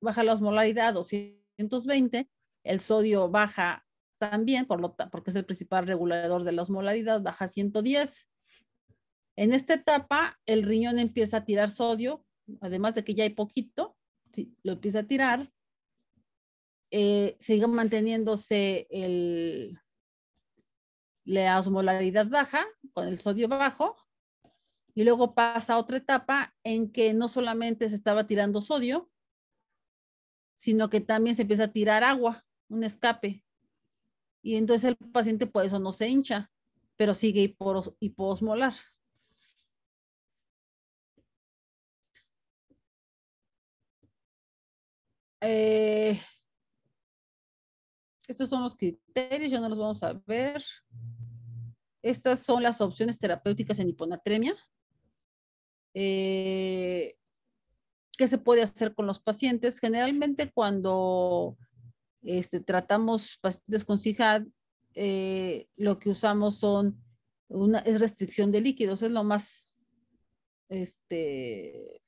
baja la osmolaridad a 220, el sodio baja también, por lo, porque es el principal regulador de la osmolaridad, baja a 110. En esta etapa, el riñón empieza a tirar sodio, además de que ya hay poquito, lo empieza a tirar, eh, sigue manteniéndose el, la osmolaridad baja, con el sodio bajo, y luego pasa otra etapa en que no solamente se estaba tirando sodio, sino que también se empieza a tirar agua, un escape. Y entonces el paciente por eso no se hincha, pero sigue hiposmolar. Eh, estos son los criterios, ya no los vamos a ver. Estas son las opciones terapéuticas en hiponatremia. Eh, ¿Qué se puede hacer con los pacientes? Generalmente cuando este, tratamos pacientes con CIJAD, eh, lo que usamos es restricción de líquidos, es lo más, este,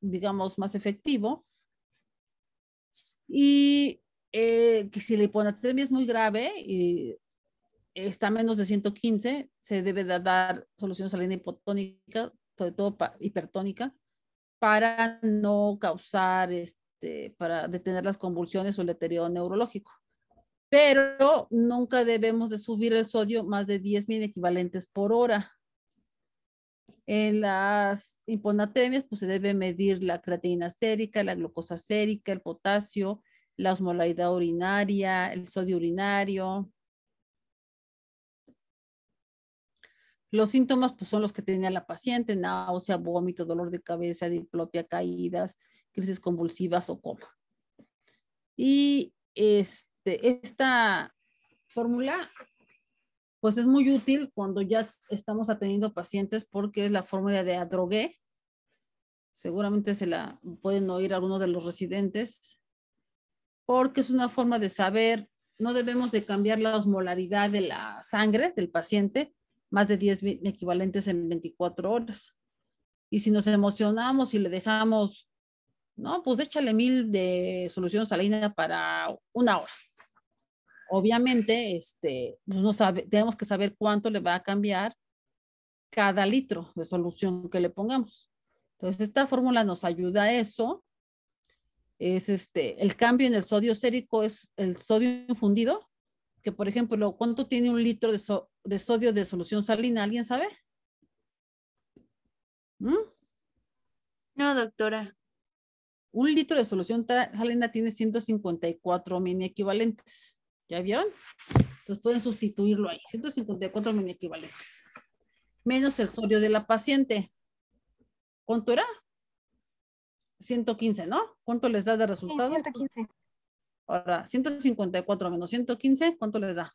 digamos, más efectivo. Y eh, que si la hiponatremia es muy grave y está a menos de 115, se debe de dar solución salina hipotónica, sobre todo hipertónica, para no causar, este, para detener las convulsiones o el deterioro neurológico. Pero nunca debemos de subir el sodio más de 10 mil equivalentes por hora. En las hiponatremias, pues se debe medir la creatina sérica, la glucosa sérica, el potasio, la osmolaridad urinaria, el sodio urinario, Los síntomas pues, son los que tenía la paciente, náusea, vómito, dolor de cabeza, diplopia, caídas, crisis convulsivas o coma. Y este, esta fórmula pues es muy útil cuando ya estamos atendiendo pacientes porque es la fórmula de Adrogué. Seguramente se la pueden oír algunos de los residentes. Porque es una forma de saber, no debemos de cambiar la osmolaridad de la sangre del paciente más de 10 equivalentes en 24 horas. Y si nos emocionamos y le dejamos, no, pues échale mil de solución salina para una hora. Obviamente, este, pues no sabe, tenemos que saber cuánto le va a cambiar cada litro de solución que le pongamos. Entonces, esta fórmula nos ayuda a eso. Es este, el cambio en el sodio sérico es el sodio infundido, que por ejemplo, ¿cuánto tiene un litro de, de sodio de solución salina? ¿Alguien sabe? ¿Mm? No, doctora. Un litro de solución salina tiene 154 mini equivalentes. ¿Ya vieron? Entonces pueden sustituirlo ahí. 154 mini equivalentes. Menos el sodio de la paciente. ¿Cuánto era? 115, ¿no? ¿Cuánto les da de resultado? 115. Ahora, 154 menos 115, ¿cuánto les da?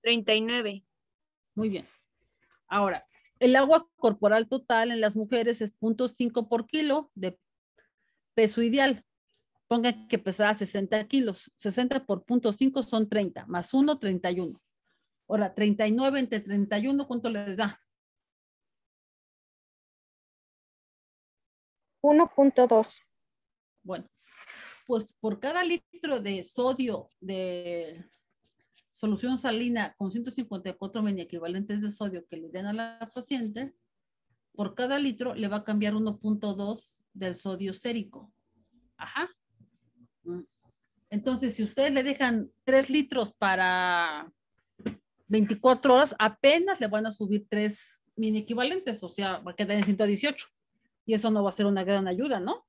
Treinta y nueve. Muy bien. Ahora, el agua corporal total en las mujeres es 0.5 por kilo de peso ideal pongan que pesaba 60 kilos. 60 por punto 5 son 30, más 1, 31. Ahora, 39 entre 31, ¿cuánto les da? 1.2. Bueno, pues por cada litro de sodio de solución salina con 154 mini equivalentes de sodio que le den a la paciente, por cada litro le va a cambiar 1.2 del sodio sérico. Ajá. Entonces, si ustedes le dejan 3 litros para 24 horas, apenas le van a subir 3 mini equivalentes, o sea, va a quedar en 118. Y eso no va a ser una gran ayuda, ¿no?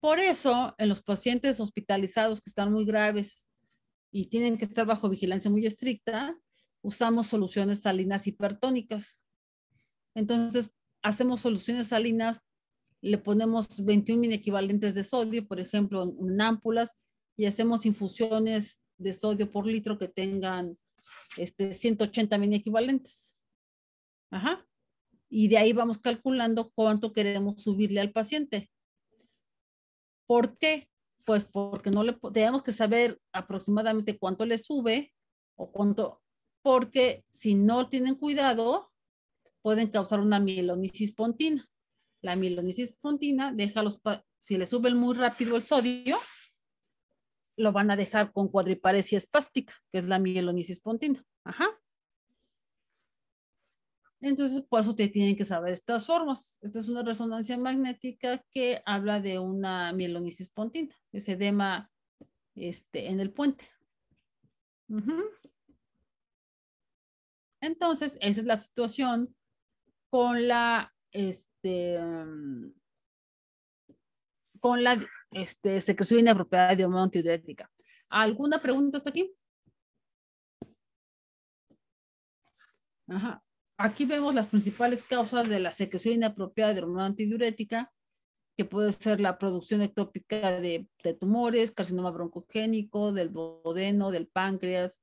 Por eso, en los pacientes hospitalizados que están muy graves y tienen que estar bajo vigilancia muy estricta, usamos soluciones salinas hipertónicas. Entonces, hacemos soluciones salinas le ponemos 21 mini equivalentes de sodio, por ejemplo, en, ámpulas, y hacemos infusiones de sodio por litro que tengan este, 180 mini equivalentes. Ajá. Y de ahí vamos calculando cuánto queremos subirle al paciente. ¿Por qué? Pues porque no le tenemos que saber aproximadamente cuánto le sube o cuánto, porque si no tienen cuidado, pueden causar una mielonisis pontina la mielonisis pontina deja los, si le suben muy rápido el sodio, lo van a dejar con cuadriparesia espástica, que es la mielonisis pontina. Ajá. Entonces, por eso ustedes tienen que saber estas formas. Esta es una resonancia magnética que habla de una mielonisis pontina, ese edema este, en el puente. Entonces, esa es la situación con la, este, mm, con la este, secreción inapropiada de hormona antidiurética. ¿Alguna pregunta hasta aquí? Ajá. Aquí vemos las principales causas de la secreción inapropiada de hormona antidiurética, que puede ser la producción ectópica de, tumores, carcinoma broncogénico, del bodeno, del páncreas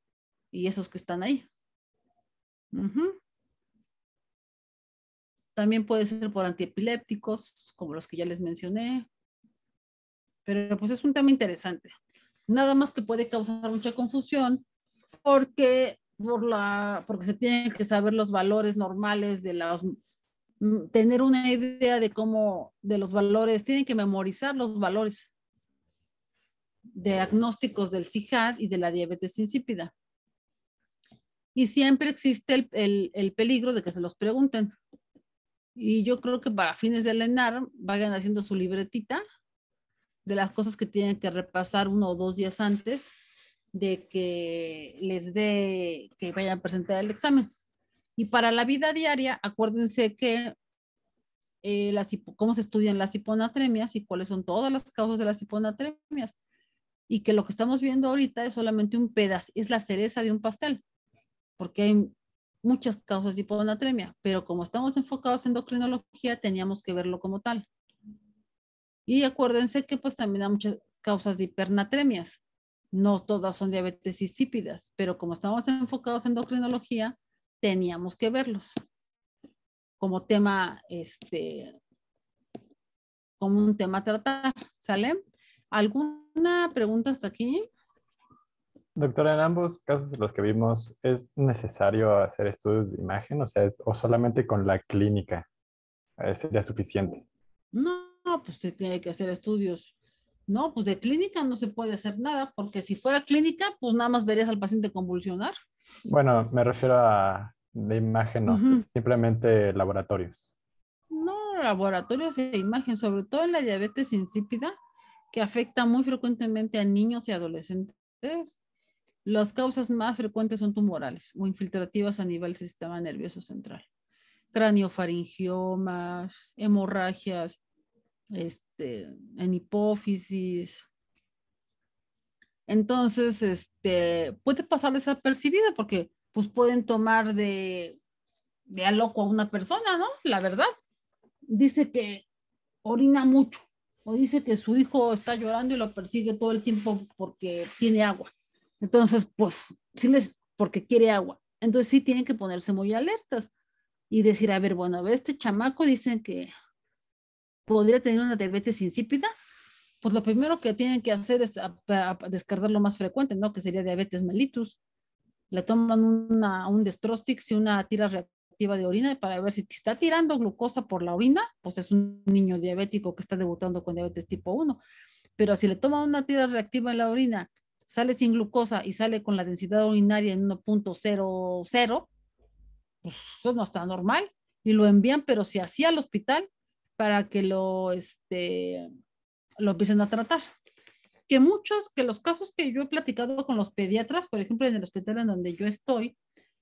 y esos que están ahí. También puede ser por antiepilépticos, como los que ya les mencioné. Pero pues es un tema interesante. Nada más que puede causar mucha confusión porque, por la, porque se tienen que saber los valores normales de los mm, tener una idea de cómo, de los valores, tienen que memorizar los valores diagnósticos del CIHAD y de la diabetes insípida. Y siempre existe el, el peligro de que se los pregunten. Y yo creo que para fines de ENAR vayan haciendo su libretita de las cosas que tienen que repasar uno o dos días antes de que les dé, que vayan a presentar el examen. Y para la vida diaria, acuérdense que eh, las, cómo se estudian las hiponatremias y cuáles son todas las causas de las hiponatremias. Y que lo que estamos viendo ahorita es solamente un pedazo, es la cereza de un pastel, porque hay muchas causas de hiponatremia, pero como estamos enfocados en endocrinología, teníamos que verlo como tal. Y acuérdense que pues también hay muchas causas de hipernatremias, No todas son diabetes insípidas, pero como estamos enfocados en endocrinología, teníamos que verlos como tema, este, como un tema a tratar, ¿sale? ¿Alguna pregunta hasta aquí? Doctora, en ambos casos los que vimos, ¿es necesario hacer estudios de imagen? O sea, es, o solamente con la clínica eh, sería suficiente. No, pues usted tiene que hacer estudios. No, pues de clínica no se puede hacer nada, porque si fuera clínica, pues nada más verías al paciente convulsionar. Bueno, me refiero a de imagen, no, simplemente laboratorios. No, laboratorios de imagen, sobre todo en la diabetes insípida, que afecta muy frecuentemente a niños y adolescentes. Las causas más frecuentes son tumorales o infiltrativas a nivel del sistema nervioso central. Craniofaringiomas, hemorragias, este, en hipófisis. Entonces, este, puede pasar desapercibida porque pues pueden tomar de, de a loco a una persona, ¿no? La verdad. Dice que orina mucho o dice que su hijo está llorando y lo persigue todo el tiempo porque tiene agua. Entonces, pues, sí les, porque quiere agua. Entonces sí tienen que ponerse muy alertas y decir, a ver, bueno, a ver, este chamaco dicen que podría tener una diabetes insípida. Pues lo primero que tienen que hacer es a- a- a descartar lo más frecuente, ¿no? Que sería diabetes mellitus. Le toman una, un Destrostix y una tira reactiva de orina para ver si está tirando glucosa por la orina, pues es un niño diabético que está debutando con diabetes tipo 1. Pero si le toman una tira reactiva en la orina, sale sin glucosa y sale con la densidad urinaria en 1.00, pues eso no está normal. Y lo envían, pero si así al hospital para que lo, este, lo empiecen a tratar. Que muchos, que los casos que yo he platicado con los pediatras, por ejemplo, en el hospital en donde yo estoy,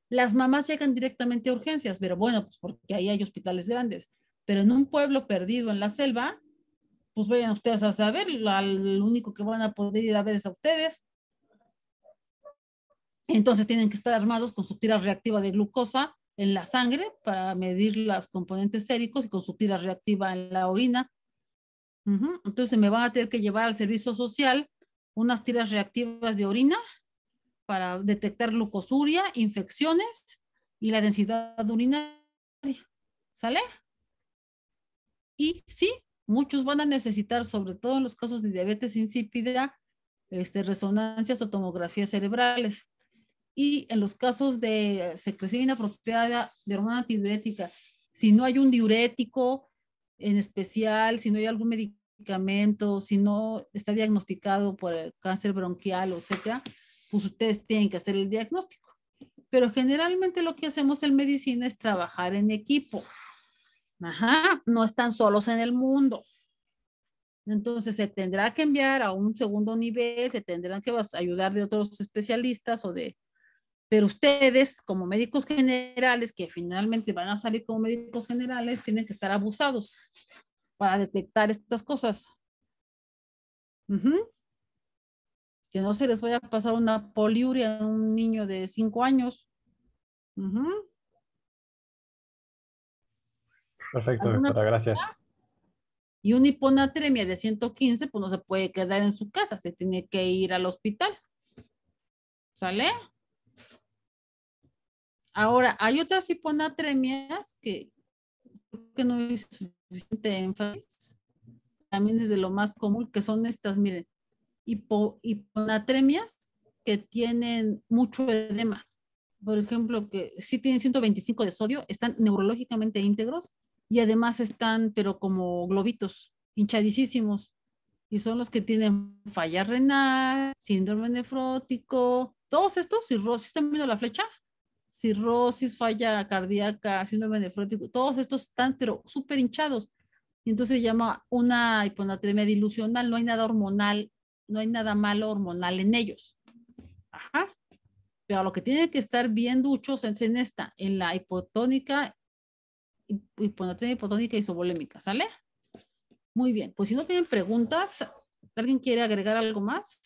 las mamás llegan directamente a urgencias, pero bueno, pues porque ahí hay hospitales grandes. Pero en un pueblo perdido en la selva, pues vayan ustedes a saber, al único que van a poder ir a ver es a ustedes. Entonces tienen que estar armados con su tira reactiva de glucosa en la sangre para medir los componentes séricos y con su tira reactiva en la orina. Ujú, Entonces me van a tener que llevar al servicio social unas tiras reactivas de orina para detectar glucosuria, infecciones y la densidad urinaria. ¿Sale? Y sí, muchos van a necesitar, sobre todo en los casos de diabetes insípida, este, resonancias o tomografías cerebrales. Y en los casos de secreción inapropiada de hormona antidiurética, si no hay un diurético en especial, si no hay algún medicamento, si no está diagnosticado por el cáncer bronquial, etcétera, pues ustedes tienen que hacer el diagnóstico. Pero generalmente lo que hacemos en medicina es trabajar en equipo. Ajá, no están solos en el mundo. Entonces se tendrá que enviar a un segundo nivel, se tendrán que ayudar de otros especialistas o de, pero ustedes como médicos generales, que finalmente van a salir como médicos generales, tienen que estar abusados para detectar estas cosas. Que no se les vaya a pasar una poliuria a un niño de 5 años. Perfecto, ¿Alguna doctora, gracias. Y una hiponatremia de 115, pues no se puede quedar en su casa, se tiene que ir al hospital. ¿Sale? Ahora, hay otras hiponatremias que creo que no es suficiente énfasis. También desde lo más común, que son estas, miren, hipo- hiponatremias que tienen mucho edema. Por ejemplo, que sí tienen 125 de sodio, están neurológicamente íntegros y además están, pero como globitos, hinchadísimos. Y son los que tienen falla renal, síndrome nefrótico, todos estos, cirrosis, ¿están viendo la flecha? Cirrosis, falla cardíaca, síndrome nefrótico, todos estos están, pero súper hinchados. Y entonces se llama una hiponatremia dilucional, no hay nada hormonal, no hay nada malo hormonal en ellos. Ajá. Pero lo que tienen que estar bien duchos es en esta, en la hipotónica hip- hiponatremia hipotónica isovolémica, ¿sale? Muy bien, pues si no tienen preguntas, ¿alguien quiere agregar algo más?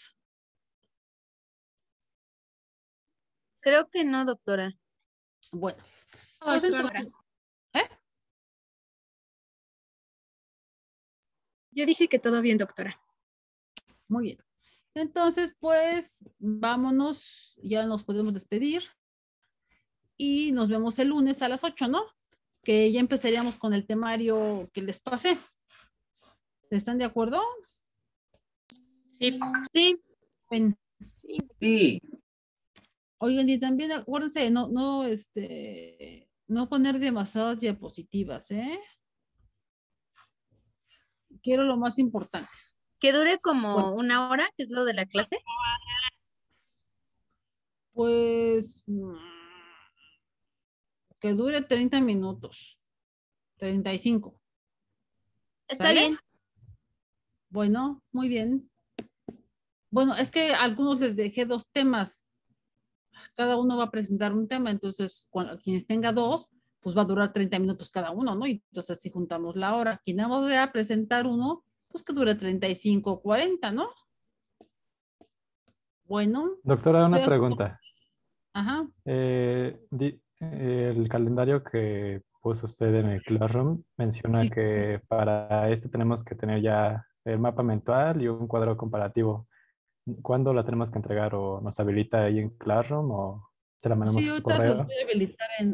Creo que no, doctora. Bueno, pues entonces, Yo dije que todo bien, doctora. muy bien. Entonces, pues, vámonos, ya nos podemos despedir. Y nos vemos el lunes a las 8, ¿no? Que ya empezaríamos con el temario que les pasé. ¿Están de acuerdo? Sí. Sí. Ven. Sí. Sí. Oigan, y también acuérdense, no, no, este, no poner demasiadas diapositivas, ¿eh? Quiero lo más importante. Que dure como Bueno. una hora, que es lo de la clase. Pues mm, que dure 30 minutos. 35. Está ¿Sale? bien. Bueno, muy bien. Bueno, es que a algunos les dejé dos temas. Cada uno va a presentar un tema, entonces cuando, quienes tenga dos, pues va a durar 30 minutos cada uno, ¿no? Y entonces así juntamos la hora. Quien vaya a presentar uno, pues que dure 35 o 40, ¿no? Bueno, Doctora, una pregunta. ajá. Eh, di- eh, el calendario que puso usted en el Classroom menciona Sí. que para este tenemos que tener ya el mapa mental y un cuadro comparativo. ¿Cuándo la tenemos que entregar o nos habilita ahí en Classroom o se la mandamos Sí, a su correo? voy a habilitar en,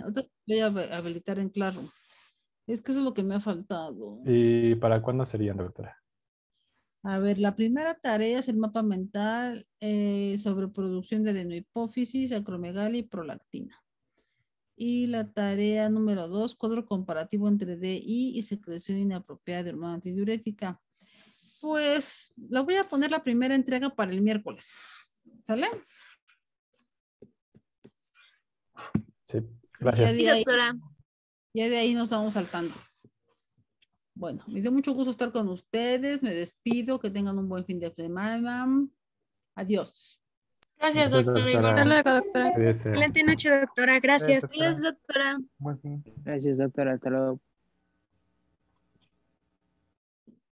voy a hab- habilitar en Classroom. Es que eso es lo que me ha faltado. ¿Y para cuándo serían, doctora? A ver, la primera tarea es el mapa mental eh, sobre producción de adenohipófisis, acromegalia y prolactina. Y la tarea número dos, cuadro comparativo entre DI y secreción inapropiada de hormona antidiurética. Pues la voy a poner la primera entrega para el miércoles. ¿Sale? Sí, Ya gracias. Sí, de ahí- doctora. Ya de ahí nos vamos saltando. Bueno, me dio mucho gusto estar con ustedes. Me despido. Que tengan un buen fin de semana. Adiós. Gracias, Gracias, doctor. doctora. Igual. Hasta luego, doctora. Cuídese. Excelente noche, doctora. Gracias. Adiós, doctora. Gracias, doctora. Hasta luego.